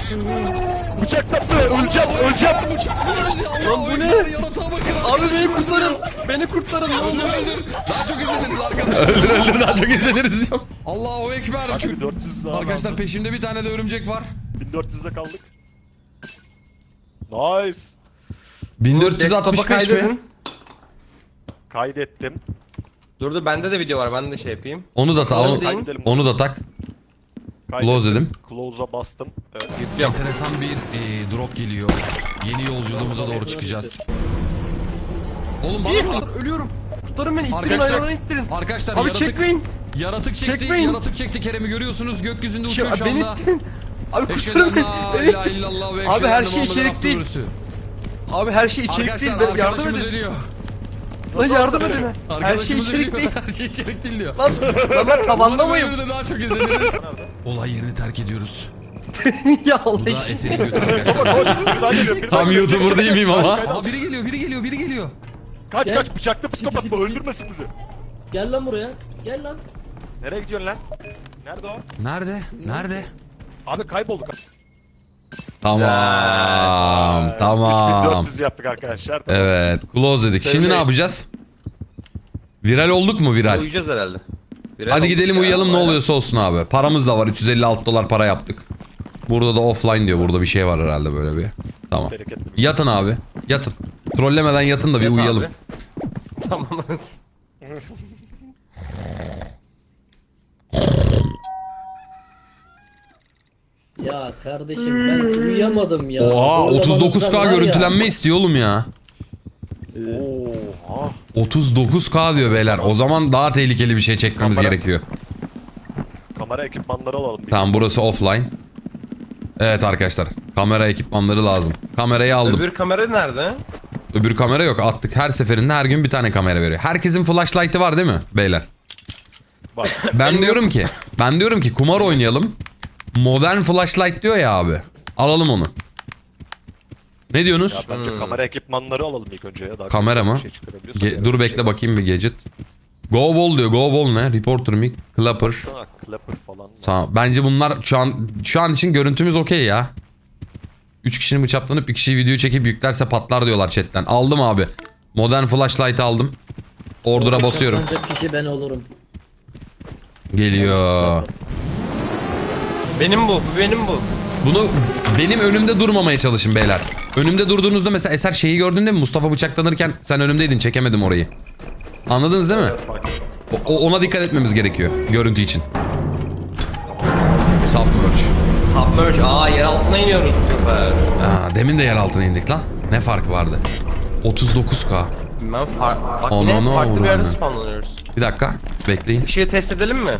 Bıçak sattı. Öleceğim öleceğim. bıçaklıyoruz ya. Allah bu ne? yaratığa bakın. Abi beni kurtarın. Beni kurtarın ne olur. öldür. Daha çok izleniriz arkadaşlar. öldür öldür daha çok izleniriz diyorum. Allahu ekber. Kanka Çünkü- 1400 daha Arkadaşlar peşimde bir tane de örümcek var. 1400'de kaldık. Nice. 1465 mi? Kaydettim. Dur dur bende de video var. Ben de şey yapayım. Onu da tak. Onu, Kaydedelim. onu da tak. Kaydettim. Close dedim. Close'a bastım. Evet. Yüklüyorum. Enteresan bir e, drop geliyor. Yeni yolculuğumuza doğru çıkacağız. Oğlum bana dur ölüyorum. Kurtarın beni. İttirin Arkadaşlar- ayağına ittirin. Arkadaşlar Abi yaratık çekmeyin. yaratık çekti. Çekmeyin. Yaratık çekti Kerem'i görüyorsunuz. Gökyüzünde Ya, uçuyor şu beni anda. ittirin. Abi ilahe illallah ve Abi her şey içerik değil. Abi her şey içerik değil. Ben yardım edin. ölüyor. Lan yardım edin. Her şey içerik değil. Her şey içerik değil diyor. Lan, lan ben tavanda mıyım? daha çok izleniriz. Olay yerini terk ediyoruz. ya Bu Allah da biri daha Tam. YouTuber değil miyim ama? Aa biri geliyor, biri geliyor, biri geliyor. Kaç Gel. kaç bıçaklı psikopat bu öldürmesin bizi. Gel lan buraya. Gel lan. Nereye gidiyorsun lan? Nerede o? Nerede? Nerede? Abi kaybolduk. Tamam. Ee, Tamam. 3400 yaptık arkadaşlar. Evet. Close dedik. Şimdi ne yapacağız? Viral olduk mu viral? Uyuyacağız herhalde. Birer Hadi gidelim ya, uyuyalım ne bayağı. oluyorsa olsun abi. Paramız da var 356 dolar para yaptık. Burada da offline diyor. Burada bir şey var herhalde böyle bir. Tamam. Bereketli bir Yatın abi. Yatın. Trollemeden yatın da bir Yat uyuyalım. abi. Tamam. Ya kardeşim ben uyuyamadım ya. Oha Zorlamanızdan 39k var ya. görüntülenme istiyor oğlum ya. Oha. 39k diyor beyler. O zaman daha tehlikeli bir şey çekmemiz Kamera- gerekiyor. Kamera ekipmanları alalım. Bir. Tamam burası offline. Evet arkadaşlar. Kamera ekipmanları lazım. Kamerayı aldım. Öbür, Öbür kamera nerede? kamera yok. Attık. Her seferinde her gün bir tane kamera veriyor. Herkesin flashlight'ı var değil mi beyler? Bak. Ben diyorum ki, ben diyorum ki kumar oynayalım. Modern flashlight diyor ya abi. Alalım onu. Ne Ya diyorsunuz? bence kamera ekipmanları alalım ilk önce ya. Daha Hmm. Kamera mı? Şey Ge- dur bir bekle şey bakayım bir gadget. Go ball diyor. Go ball ne? Reporter mic, clapper. Clapper falan. Bence bunlar şu an şu an için görüntümüz okey ya. 3 kişinin bıçaklanıp bir kişiyi video çekip yüklerse patlar diyorlar chatten. Aldım abi. Modern flashlight aldım. Order'a basıyorum. Saklanacak kişi ben olurum. Geliyor. Benim bu. Bu benim bu. Bunu benim önümde durmamaya çalışın beyler. Önümde durduğunuzda mesela Eser şeyi gördün değil mi? Mustafa bıçaklanırken sen önümdeydin çekemedim orayı. Anladınız değil mi? O- ona dikkat etmemiz gerekiyor görüntü için. Submerge. Submerge. Aa yer altına iniyoruz bu sefer. Aa, demin de yer altına indik lan. Ne farkı vardı? 39k. Ben far bak Onu- yine farklı bir yerde avradı. spawnlanıyoruz. Bir dakika bekleyin. Işığı test edelim mi?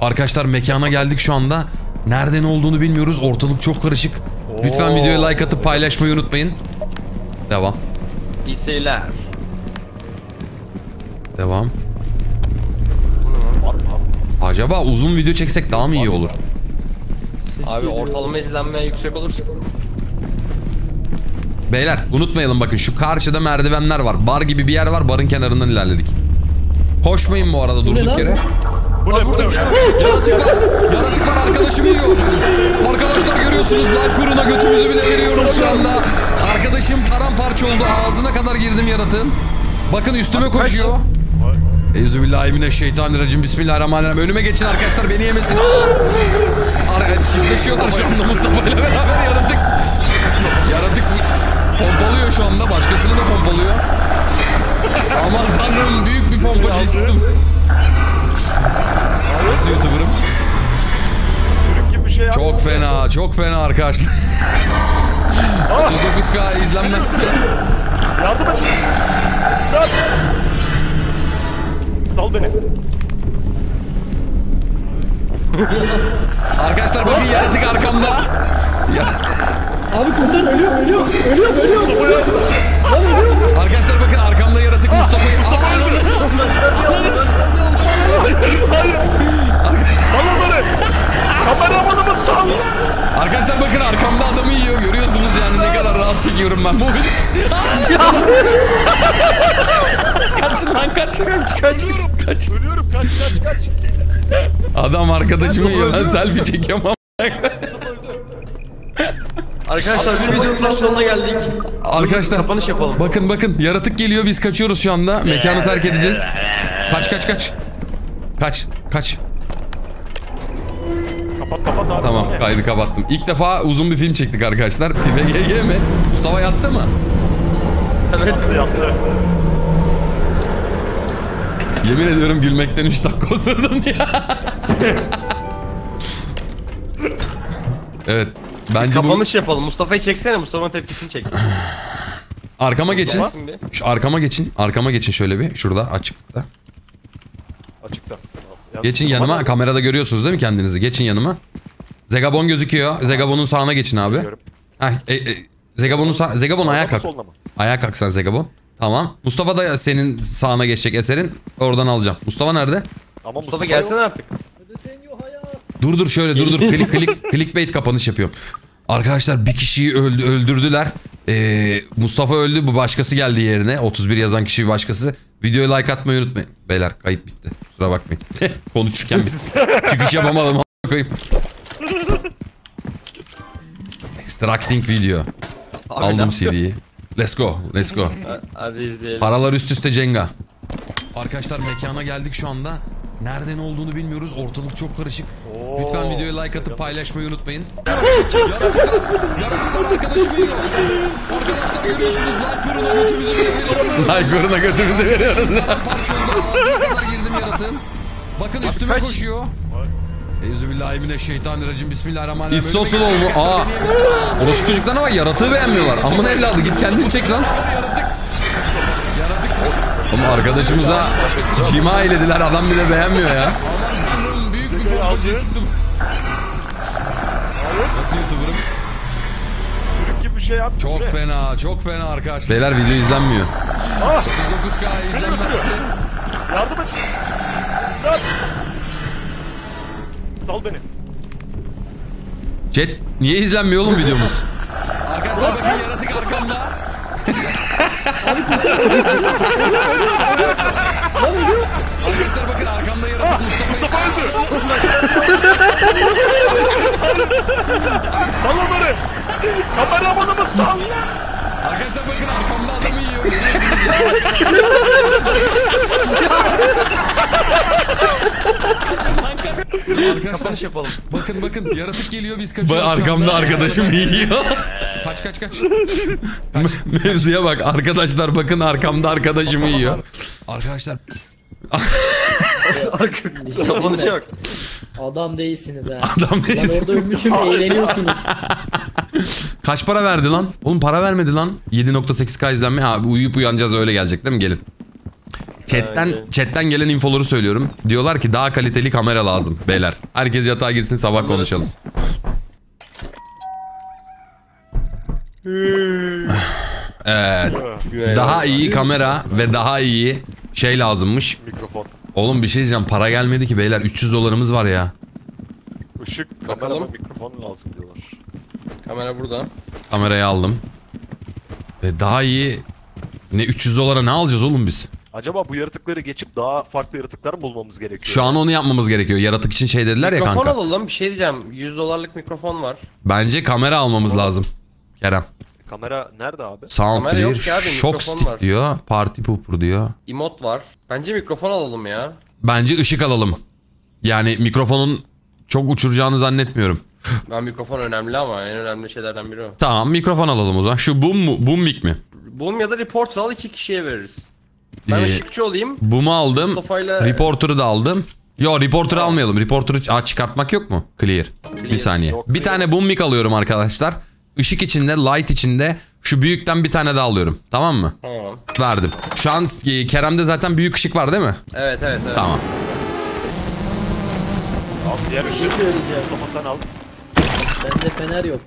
Arkadaşlar mekana geldik şu anda. Nereden olduğunu bilmiyoruz. Ortalık çok karışık. Lütfen Oo. videoya like atıp paylaşmayı unutmayın. Devam. İyi seyirler. Devam. Acaba uzun video çeksek daha mı iyi olur? Ses Abi geliyor. ortalama izlenmeye yüksek olursa. Beyler unutmayalım bakın şu karşıda merdivenler var. Bar gibi bir yer var. Barın kenarından ilerledik. Koşmayın bu arada ne durduk lan? yere. Bu ne bu ne? Yaratık var. Yaratık var arkadaşım yiyor. Arkadaşlar görüyorsunuz lan kuruna götümüzü bile veriyoruz şu anda. Arkadaşım paramparça oldu. Ağzına kadar girdim yaratığın. Bakın üstüme koşuyor. Euzubillahimineşşeytanirracim. Bismillahirrahmanirrahim. Önüme geçin arkadaşlar beni yemesin. Aa! Ar- Çiftleşiyorlar şu anda Mustafa ile beraber yaratık. Yaratık pompalıyor şu anda. Başkasını Çok fena, çok fena arkadaşlar. 39k izlenmezse. Yardım et. Lan. Sal beni. Arkadaşlar bakın yaratık arkamda. Ya, Abi kurtar ölüyor ölüyor ölüyor ölüyor. arkadaşlar bakın arkamda yaratık Mustafa'yı. Aa, onları. Kameramanımı sal. Arkadaşlar bakın arkamda adamı yiyor. Görüyorsunuz yani ne kadar rahat çekiyorum ben bu Kaçın lan kaçın. Kaç kaç. Kaç. Ölüyorum kaç kaç kaç. Adam arkadaşımı yiyor. Ben selfie ama. Arkadaşlar bir videonun daha sonuna geldik. Arkadaşlar Kapanış yapalım. bakın bakın yaratık geliyor biz kaçıyoruz şu anda. Mekanı terk edeceğiz. Kaç kaç kaç. Kaç kaç. Kapat kapat abi. Tamam kaydı kapattım. İlk defa uzun bir film çektik arkadaşlar. VGG mi? Mustafa yattı mı? Evet. Nasıl yaptı? Yemin ediyorum gülmekten 3 dakika osurdun ya. evet. Bence bu Kapanış yapalım. Mustafa'yı çeksene. Mustafa'nın tepkisini çek. arkama geçin. Bir. Şu arkama geçin. Arkama geçin şöyle bir. Şurada açıkta. Açıkta. Geçin yanıma. Kamerada görüyorsunuz değil mi kendinizi? Geçin yanıma. Zegabon gözüküyor. Zegabon'un sağına geçin abi. Heh, e, e, Zegabon'un sağ... Zegabon ayağa kalk. Ayağa kalk sen Zegabon. Tamam. Mustafa da senin sağına geçecek eserin. Oradan alacağım. Mustafa nerede? Ama Mustafa gelsene artık. Dur dur şöyle dur dur. Klik, klik, clickbait kapanış yapıyorum. Arkadaşlar bir kişiyi öldü, öldürdüler. Ee, Mustafa öldü. Bu başkası geldi yerine. 31 yazan kişi bir başkası. Videoya like atmayı unutmayın. Beyler kayıt bitti. Kusura bakmayın. Konuşurken bitti. Çıkış yapamadım. koyayım. Extracting video. Abi Aldım CD'yi. Let's go. Let's go. Hadi izleyelim. Paralar üst üste Cenga. Arkadaşlar mekana geldik şu anda. Nereden olduğunu bilmiyoruz. Ortalık çok karışık. Oo. Lütfen videoya like atıp paylaşmayı unutmayın. yaratıklar, yaratıklar arkadaşım yiyor. Arkadaşlar görüyorsunuz like yoruna götümüzü veriyoruz. Like yoruna götümüzü veriyoruz. Parça oldu ağzına kadar girdim yaratığın. Bakın üstüme koşuyor. Euzubillahimineşşeytanirracim. Bismillahirrahmanirrahim. İssosul olmu. Aa. Orası çocuklar ama yaratığı beğenmiyorlar. Aman evladı git kendini çek lan. Ama arkadaşımıza cima eylediler adam bile beğenmiyor ya. Büyük bir bombacıya çıktım. Nasıl YouTuber'ım? Çocuk gibi bir şey yap. Çok fena, çok fena arkadaşlar. Beyler video izlenmiyor. 39K izlenmezse. Yardım et. Sal beni. Chat niye izlenmiyor oğlum videomuz? Arkadaşlar bakın yaratık arkamda. Kapanış yapalım. bakın bakın yaratık geliyor biz kaçıyoruz. Bak arkamda arkadaşım yiyor. Kaç kaç kaç. Mevzuya bak arkadaşlar bakın arkamda arkadaşım yiyor. Arkadaşlar Kapanışa bak. Adam değilsiniz ha. Adam Lan değilsin. orada ölmüşüm eğleniyorsunuz. Kaç para verdi lan? Oğlum para vermedi lan. 7.8k izlenme. Ha uyuyup uyanacağız öyle gelecek değil mi? Gelin. Chatten, Evet. chatten gelen infoları söylüyorum. Diyorlar ki daha kaliteli kamera lazım beyler. Herkes yatağa girsin sabah konuşalım. Evet. Daha iyi kamera ve daha iyi şey lazımmış. Mikrofon. Oğlum bir şey diyeceğim. Para gelmedi ki beyler. 300 dolarımız var ya. Işık, kamera Bakalım. ve mikrofon lazım diyorlar. Kamera burada. Kamerayı aldım. Ve daha iyi... Ne 300 dolara ne alacağız oğlum biz? Acaba bu yaratıkları geçip daha farklı yaratıklar mı bulmamız gerekiyor? Şu an onu yapmamız gerekiyor. Yaratık için şey dediler ya Mikrofon kanka. alalım. Bir şey diyeceğim. 100 dolarlık mikrofon var. Bence kamera almamız lazım. Kerem. Kamera nerede abi? Sound Kamera clear, yok ki abi, shock mikrofon stick var. diyor. Party pooper diyor. Emot var. Bence mikrofon alalım ya. Bence ışık alalım. Yani mikrofonun çok uçuracağını zannetmiyorum. Ben mikrofon önemli ama en önemli şeylerden biri o. Tamam mikrofon alalım o zaman. Şu boom mu? Boom mic mi? Boom ya da reporter al iki kişiye veririz. Ben Ee, ışıkçı olayım. Boom'u aldım. Mustafa'yla- Reporter'ı da aldım. Yo reporter'ı almayalım. Reporter'ı Aa, çıkartmak yok mu? Clear. Bir saniye. Yok, bir clear. tane boom mic alıyorum arkadaşlar. Işık içinde, light içinde. Şu büyükten bir tane daha alıyorum. Tamam mı? Tamam. Verdim. Şu an e, Kerem'de zaten büyük ışık var değil mi? Evet evet evet. Tamam. Al diğer ışığı. söyleyeceğim. Mustafa sen al. Bende fener yok.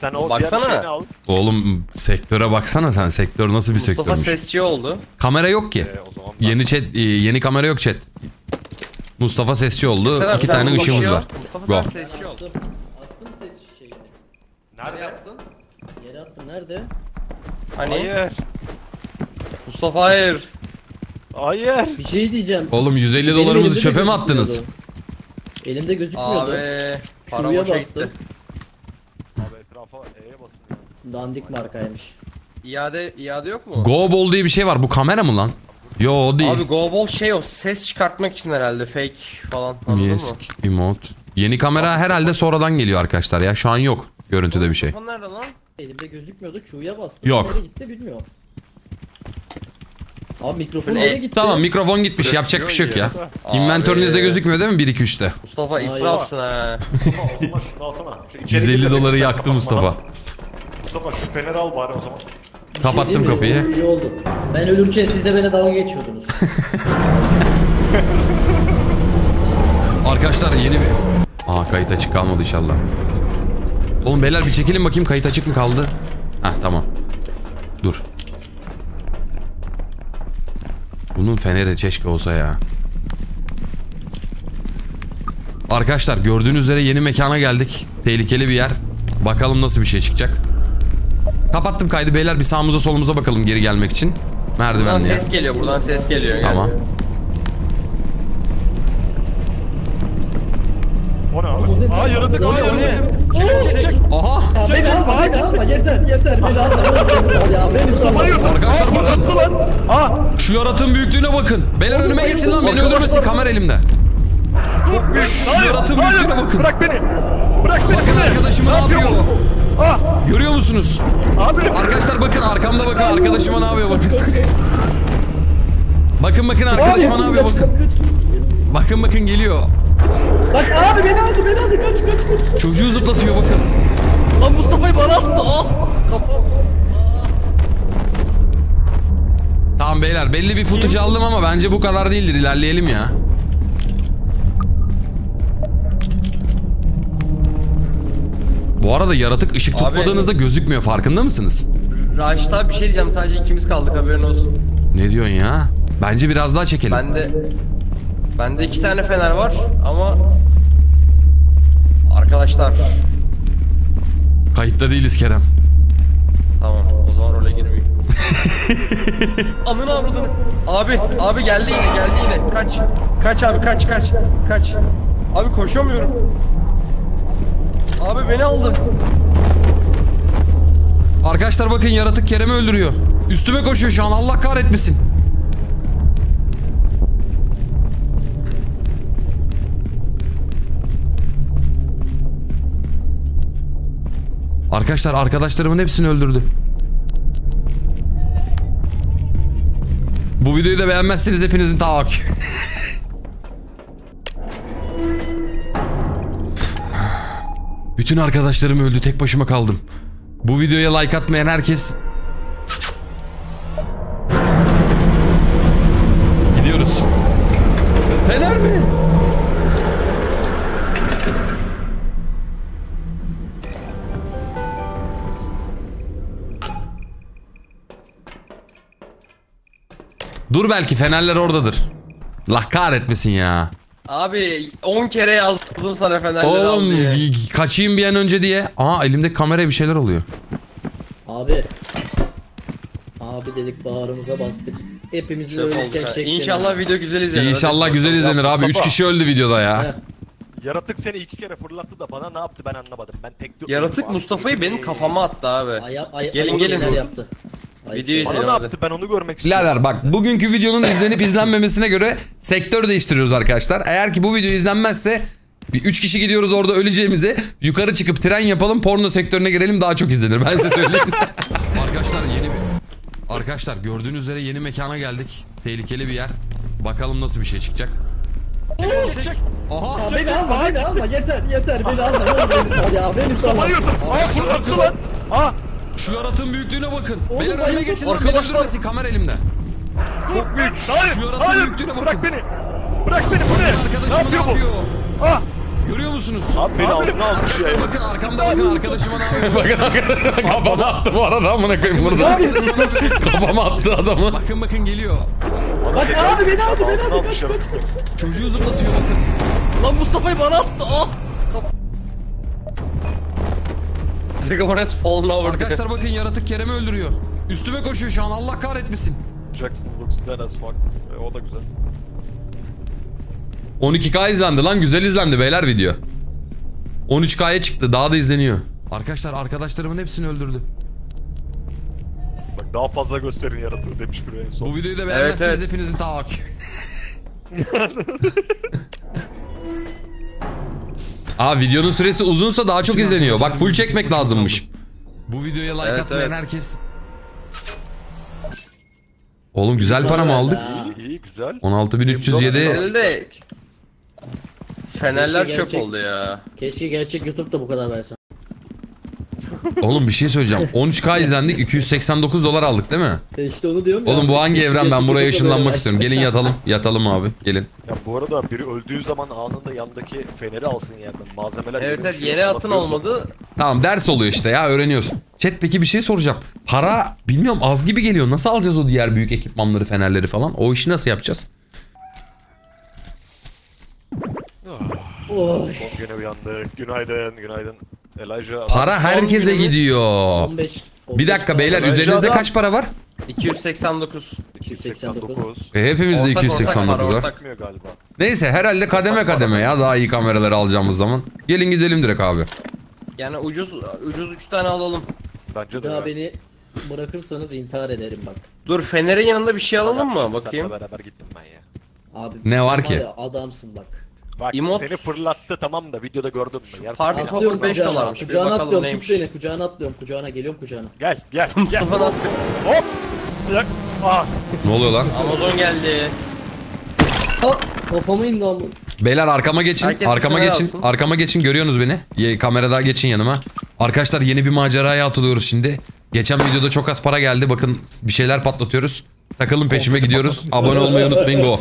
Sen o Baksana. diğer şeyini al. Oğlum sektöre baksana sen. Sektör nasıl bir Mustafa sektörmüş. sesçi oldu. Kamera yok ki. Ee, o zaman ben- Yeni chat, e, yeni kamera yok chat. Mustafa sesçi oldu. Serap, İki tane ışığımız var. Mustafa Go. sen sesçi ol. Attım. Attım ses şeyini. Ne Nerede? yaptın? Yere attım. Nerede? Hani? Hayır. Mustafa hayır. Hayır. Bir şey diyeceğim. 50 Benim dolarımızı elimde çöpe mi attınız? gözükmüyordu. Elimde gözükmüyordu. Abi. Para Şuraya boşa gitti. Dandik markaymış. İade, iade yok mu? Go Ball diye bir şey var. Bu kamera mı lan? Yo o değil. Abi Go Ball şey o ses çıkartmak için herhalde fake falan anladın Yes, mı? emote. Yeni kamera herhalde sonradan geliyor arkadaşlar ya. Şu an yok görüntüde bir şey. Mikrofon nerede lan? Elimde gözükmüyordu. Q'ya bastım. Yok. Nereye gitti bilmiyorum. Abi mikrofon Ne? nereye gitti? Tamam mikrofon gitmiş. Yapacak bir şey yok ya. Inventörünüzde gözükmüyor değil mi 1 2 3'te? Mustafa israfsın ha. Mustafa o zaman şunu alsana. Şu içeri 150 gir de doları yaktı Mustafa. Bana. Mustafa şu feneri al bari o zaman. Bir şey Kapattım değil mi? kapıyı. İyi oldu. Ben ölürken siz de beni dalga geçiyordunuz. Arkadaşlar yeni bir... Aa kayıt açık kalmadı inşallah. Oğlum beyler bir çekilin bakayım kayıt açık mı kaldı? Heh tamam. Dur. Bunun feneri keşke olsa ya. Arkadaşlar gördüğünüz üzere yeni mekana geldik. Tehlikeli bir yer. Bakalım nasıl bir şey çıkacak. Kapattım kaydı beyler bir sağımıza solumuza bakalım geri gelmek için. Buradan Merdivenli yer. ses geliyor buradan ses geliyor. Gel. Tamam. O ne abi? Aa yaratık, aa yaratık. Çek, çek, çek. Aha. Ya beni alma beni alma yeter yeter beni alma. Ya beni sal. Hayır. Arkadaşlar Aa, bakın. lan. Aa, Şu yaratığın büyüklüğüne bakın. Beyler önüme geçin lan beni öldürmesin kamera elimde. çok büyük. Hayır, yaratığın büyüklüğüne bakın. Bırak beni. Bırak beni. Bakın arkadaşım ne yapıyor? Ah, Görüyor musunuz? abi. Arkadaşlar bakın arkamda bakın arkadaşıma ne yapıyor bakın. Bakın bakın arkadaşıma ne yapıyor bakın. Bakın bakın geliyor. Bak abi beni aldı beni aldı kaç kaç kaç. Çocuğu zıplatıyor bakın. Lan Mustafa'yı bana attı. Ah! Kafam. Tamam beyler belli bir footage aldım ama bence bu kadar değildir. İlerleyelim ya. Bu arada yaratık ışık Abi- tutmadığınızda gözükmüyor farkında mısınız? Raşit abi bir şey diyeceğim sadece ikimiz kaldık haberin olsun. Ne diyorsun ya? Bence biraz daha çekelim. Bende bende iki tane fener var ama arkadaşlar Kayıtta değiliz Kerem. tamam o zaman role girmeyeyim. Anını avradını. Abi abi geldi yine geldi yine. Kaç. Kaç abi kaç kaç. Kaç. Abi koşamıyorum. Abi beni aldı. Arkadaşlar bakın yaratık Kerem'i öldürüyor. Üstüme koşuyor şu an Allah kahretmesin. Arkadaşlar arkadaşlarımın hepsini öldürdü. Bu videoyu da beğenmezseniz hepinizin tavak. Bütün arkadaşlarım öldü tek başıma kaldım. Bu videoya like atmayan herkes Gidiyoruz. Fener mi? Dur belki fenerler oradadır. Allah kahretmesin ya. Abi 10 kere yazdım sana fenerleri al Oğlum diye. kaçayım bir an önce diye. Aa elimde kameraya bir şeyler oluyor. Abi. Abi dedik bağrımıza bastık. Hepimizi Çok oldu ölürken ha. İnşallah video güzel izlenir. İnşallah Hadi. güzel izlenir abi. 3 Mustafa. kişi öldü videoda ya. Yaratık seni iki kere fırlattı da bana ne yaptı ben anlamadım. Ben tek Yaratık Mustafa'yı benim kafama attı abi. Ay, ay, Gelin, gelin. yaptı. Ay, Videoyu şeyler- Bana ne yaptı ben onu görmek istiyorum. Birader bak bugünkü videonun izlenip izlenmemesine göre sektör değiştiriyoruz arkadaşlar. Eğer ki bu video izlenmezse bir 3 kişi gidiyoruz orada öleceğimize yukarı çıkıp tren yapalım porno sektörüne girelim daha çok izlenir ben size söyleyeyim. arkadaşlar yeni bir Arkadaşlar gördüğünüz üzere yeni mekana geldik. Tehlikeli bir yer. Bakalım nasıl bir şey çıkacak. Çek çek. Aha! Ya beni alma beni alma yeter yeter beni alma. Beni sal ya beni sal. Hayır. Aa fırlattı lan. Aa Şu yaratığın büyüklüğüne bakın. Oğlum, Beyler önüme geçin lan beni Arkadaşlar- öldürmesin kamera elimde. çok büyük. Hayır. Şu yaratığın Hayır. büyüklüğüne bakın. Bırak beni. Bırak beni bu ne? Ne Arkadaşım ne yapıyor yapıyor? bu? Ah. Görüyor musunuz? Abi beni altına almış ya. Bakın arkamda bakın arkadaşıma ne yapıyor? bakın arkadaşıma kafama attı bu arada amına koyayım burada. kafama attı adamı. Bakın bakın geliyor. Bak abi beni aldı beni aldı kaç kaç. Çocuğu zıplatıyor bakın. Lan Mustafa'yı bana attı. Ah! Zegomones fallen over. Arkadaşlar bakın yaratık Kerem'i öldürüyor. Üstüme koşuyor şu an Allah kahretmesin. Jackson looks dead as fuck. E, o da güzel. 12K izlendi lan güzel izlendi beyler video. 13K'ya çıktı daha da izleniyor. Arkadaşlar arkadaşlarımın hepsini öldürdü. Bak daha fazla gösterin yaratığı demiş biri en son. Bu videoyu da beğenmezseniz Evet, evet. hepinizin tavak. Aa videonun süresi uzunsa daha çok izleniyor. Bak full çekmek lazımmış. Bu videoya like Evet, atmayan evet. herkes... Oğlum güzel para mı aldık? İyi, iyi güzel. 16307 Elde Fenerler çöp oldu ya. Keşke gerçek YouTube da bu kadar versen. Oğlum bir şey söyleyeceğim. 13K izlendik 289 dolar aldık değil mi? E İşte onu diyorum ya. Oğlum bu hangi evren ben buraya ışınlanmak istiyorum. Gelin yatalım. Yatalım abi. Gelin. Ya bu arada biri öldüğü zaman anında yandaki feneri alsın yerden. Malzemeler Evet yere evet yere atın olmadı. Tamam ders oluyor işte ya öğreniyorsun. Chat peki bir şey soracağım. Para bilmiyorum az gibi geliyor. Nasıl alacağız o diğer büyük ekipmanları, fenerleri falan? O işi nasıl yapacağız? Onu. Son güne uyandık. Günaydın, günaydın. Elijah. Para herkese gidiyor. 15. Bir dakika beyler üzerinizde kaç para var? 289. 289. E, hepimiz de Ortak, ortak 289 var, var. ortak. Çıkmıyor galiba. Neyse herhalde kademe kademe ya daha iyi kameraları alacağımız zaman. Gelin gidelim direkt abi. Yani ucuz ucuz 3 tane alalım. Bence Bir de. daha ya. beni bırakırsanız intihar ederim bak. Dur fenerin yanında bir şey alalım mı? Bakayım. beraber gittim ben ya. Abi Ne sen var ki? ya, adamsın bak. Bak Emot- seni fırlattı tamam da videoda gördüm mü? Yer Parti fırlattı. Popper 5 kucağına, dolarmış. Bir Kucağına bakalım atlıyorum neymiş. tut beni kucağına atlıyorum kucağına geliyorum kucağına. Gel gel gel. Hop. Yak. Ah. Ne oluyor lan? Amazon geldi. Hop kafama indi ama. Beyler arkama geçin. Herkes bir arkama geçin. alsın. Arkama geçin görüyorsunuz beni. Ye, kamerada geçin yanıma. Arkadaşlar yeni bir maceraya atılıyoruz şimdi. Geçen videoda çok az para geldi. Bakın bir şeyler patlatıyoruz. Takılın peşime gidiyoruz. Abone olmayı unutmayın go.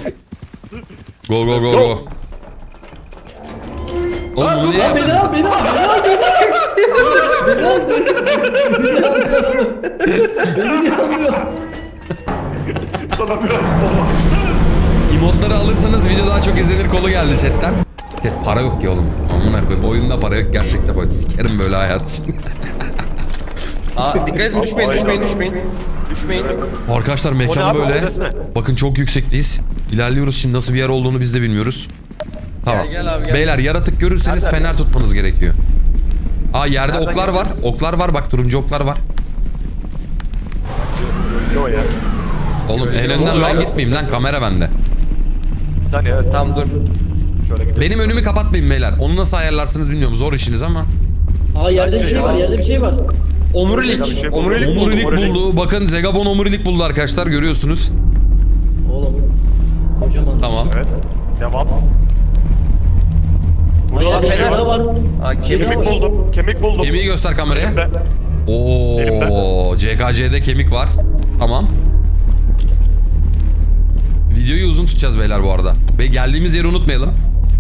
Go go go go. Oğlum bunu niye Beni al beni al beni al beni al. Beni al beni Beni al beni al. Beni niye almıyor? Sana biraz baba. Emotları alırsanız video daha çok izlenir kolu geldi chatten. Ya, para yok ki oğlum. Amına koyayım. Oyunda para yok gerçekten. Böyle sikerim böyle hayat için. Aa dikkat edin düşmeyin düşmeyin düşmeyin. Düşmeyin. Arkadaşlar mekan böyle. Bakın çok yüksekteyiz. İlerliyoruz şimdi nasıl bir yer olduğunu biz de bilmiyoruz. Tamam. Gel, gel abi, gel. Beyler yaratık görürseniz Nerede? fener tutmanız gerekiyor. Aa yerde Nereden oklar var. Oklar var bak turuncu oklar var. Yo ya. Oğlum en önden ben gitmeyeyim lan kamera bende. Bir saniye evet. Tamam dur. Şöyle gidelim. Benim önümü kapatmayın beyler. Onu nasıl ayarlarsınız bilmiyorum. Zor işiniz ama. Aa yerde bir şey var yerde bir şey var. Omurilik. şey. Omurilik. Omurilik omurilik. buldu. Bakın Zegabon omurilik buldu arkadaşlar görüyorsunuz. Oğlum. Kocaman. Tamam. Evet. Devam. Burada bir bir şey var. var. Aa, kemik Kemik buldum. Kemik buldum. Kemiği göster kameraya. Elimde. Oo, CKC'de kemik var. Tamam. Videoyu uzun tutacağız beyler bu arada. Ve geldiğimiz yeri unutmayalım.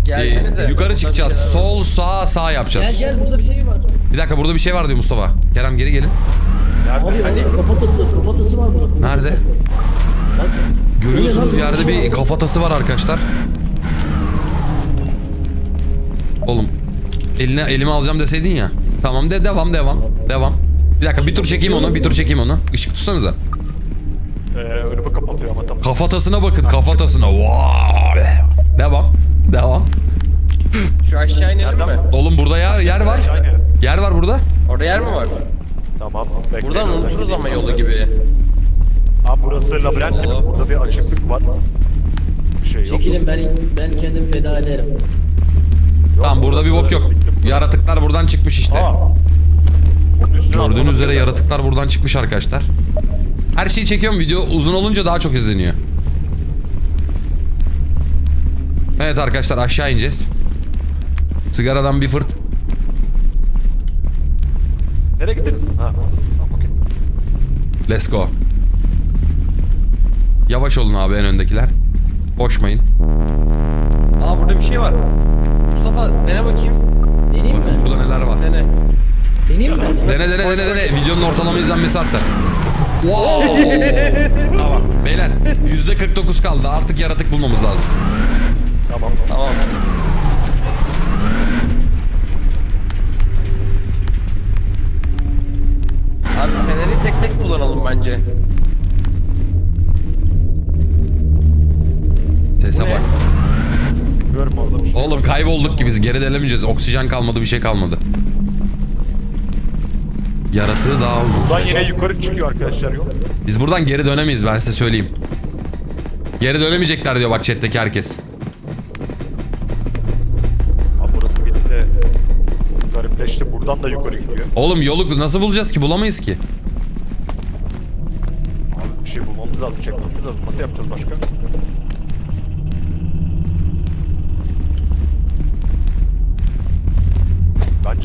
Gelsenize. Ee, yukarı çıkacağız. Sol, sağ, sağ yapacağız. Gel gel burada bir şey var. Bir dakika burada bir şey var diyor Mustafa. Kerem geri gelin. Abi Hani- kafatası kafatası var burada. Nerede? Bak. Görüyorsunuz yerde bir var. kafatası var arkadaşlar. Oğlum eline elime alacağım deseydin ya. Tamam de devam devam devam. Bir dakika bir tur çekeyim onu bir tur çekeyim onu. Işık tutsanıza. Ee, önümü kapatıyor ama tamam. Kafatasına bakın kafatasına. Vay. Devam. Devam. Şu aşağı inelim mi? Oğlum burada yer, yer var. Yer var burada. Orada yer mi var? Tamam. Bekleyin, Buradan unuturuz ama yolu gibi. Abi burası labirent gibi. Burada bir açıklık var. Bir şey yok. Çekilin ben ben kendimi feda ederim. Tamam burada bir bok yok. Yaratıklar buradan çıkmış işte. Aa. Gördüğünüz üzere yaratıklar buradan çıkmış arkadaşlar. Her şeyi çekiyorum video uzun olunca daha çok izleniyor. Evet arkadaşlar aşağı ineceğiz. Sigaradan bir fırt. Nereye gittiniz? Ha buradasın sen okey. Let's go. Yavaş olun abi en öndekiler. Koşmayın. Aa burada bir şey var. Mustafa dene bakayım. Deneyeyim mi? Bakın burada neler var. Dene. Deneyeyim mi? Dene dene dene dene. Videonun ortalama izlenmesi arttı. Wow. tamam. Beyler %49 kaldı. Artık yaratık bulmamız lazım. Tamam. Tamam. Abi feneri tek tek kullanalım bence. Sese bak. Görüm orada bir şey. Oğlum kaybolduk ki biz geri dönemeyeceğiz. Oksijen kalmadı bir şey kalmadı. Yaratığı daha uzun Buradan yine yukarı çıkıyor arkadaşlar yol. Biz buradan geri dönemeyiz ben size söyleyeyim. Geri dönemeyecekler diyor bak chatteki herkes. Abi burası gitti. Garipleşti. Buradan da yukarı gidiyor. Oğlum yolu nasıl bulacağız ki bulamayız ki. Abi bir şey bulmamız lazım. Çekmemiz lazım. Nasıl yapacağız başka?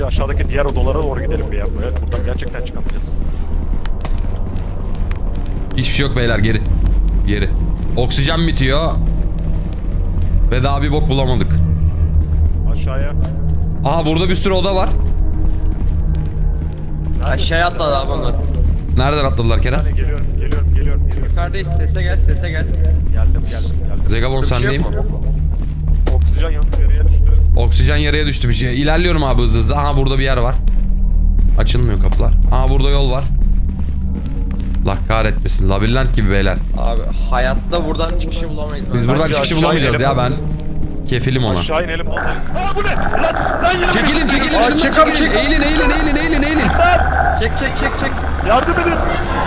Bence aşağıdaki diğer odalara doğru gidelim bir ya. Evet, buradan gerçekten çıkamayacağız. Hiçbir şey yok beyler geri. Geri. Oksijen bitiyor. Ve daha bir bok bulamadık. Aşağıya. Aha burada bir sürü oda var. Aşağıya atladı abi onlar. Nereden atladılar Kerem? Hani geliyorum, geliyorum, geliyorum, geliyorum. Yukarıdayız sese gel sese gel. Geldim, geldim, geldim. Zegabon şey sendeyim. mu? Oksijen yanıp. Oksijen yarıya düştü bir şey. İlerliyorum abi hızlı hızlı. Aha burada bir yer var. Açılmıyor kapılar. Aha burada yol var. Allah kahretmesin. Labirent gibi beyler. Abi hayatta buradan çıkışı bulamayız. Biz buradan Bence çıkışı aşağı bulamayacağız ya ben. Kefilim ona. Aşağı inelim. Aa bu ne? Lan, lan yine Çekilin çekilin Aa, çekilin. çık. Eğilin eğilin eğilin eğilin eğilin. Çek çek çek çek. Yardım edin.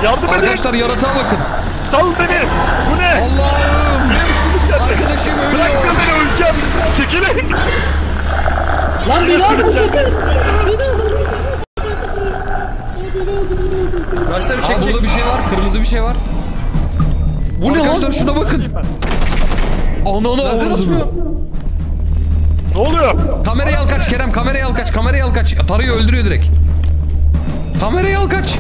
Yardım edin. Arkadaşlar yaratığa bakın. Sal beni. Bu ne? Allah'ım. Arkadaşım Bırakın ölüyor. beni öleceğim. Çekilin. Lan beni al bu sefer. Başta bir Aa çek çek. burada bir şey var. Kırmızı bir şey var. Bu ne Arkadaşlar şuna bakın. Ana ana avradını. Ne oluyor? Kamerayı al kaç Kerem kamerayı al kaç kamerayı al kaç. Tarıyor öldürüyor direkt. Kamerayı al kaç.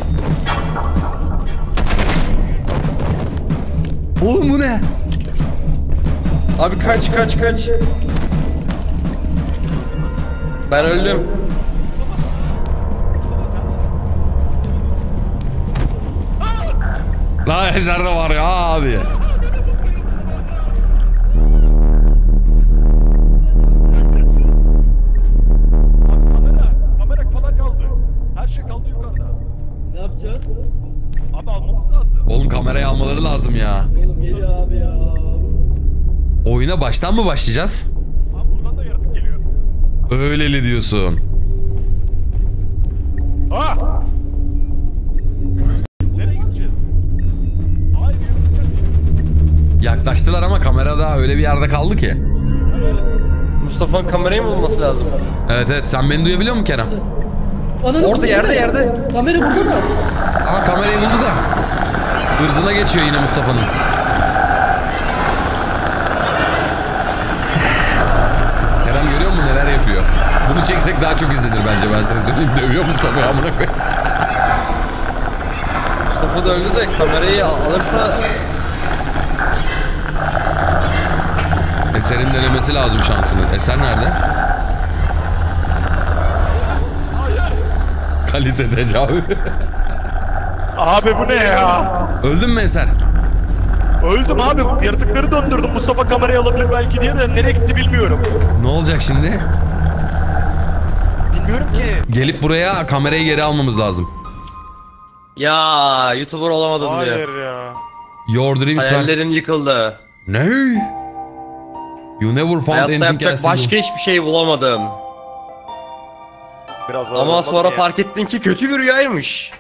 Oğlum bu ne? Abi kaç kaç kaç. Ben öldüm. La Ezer de var ya abi. Abi kamera. Kamera falan kaldı. Her şey kaldı yukarıda. Ne yapacağız? Abi almamız lazım. Oğlum kamerayı almaları lazım ya. Oğlum geliyor abi ya. Oyuna baştan mı başlayacağız? Öyleli diyorsun. Aa! Nereye gideceğiz? Hayır. Yaklaştılar ama kamerada öyle bir yerde kaldı ki. Mustafa'nın kamerayı mı bulması lazım? Evet evet sen beni duyabiliyor musun Kerem? Ananı Orada yerde yerde. Kamera burada da. Aa kamerayı buldu da. Hırzına geçiyor yine Mustafa'nın. Kerem görüyor musun neler yapıyor? Bunu çeksek daha çok izlenir bence ben sana söyleyeyim. Dövüyor Mustafa'yı amına koyayım. Mustafa da öldü de kamerayı al- alırsa Eser'in denemesi lazım şansını. Eser nerede? Kalite tecavüz. Abi bu ne ya? Öldün mü Eser? Öldüm abi. Yaratıkları döndürdüm. Mustafa kamerayı alabilir belki diye de nereye gitti bilmiyorum. Ne olacak şimdi? Bilmiyorum ki. Gelip buraya kamerayı geri almamız lazım. ya YouTuber olamadım diye. Hayır ya. Your dreams. Hayallerim yıkıldı. Ne? You never found Hayatta anything else başka you. hiçbir şey bulamadım. Biraz Ama sonra ya? fark ettin ki kötü bir rüyaymış.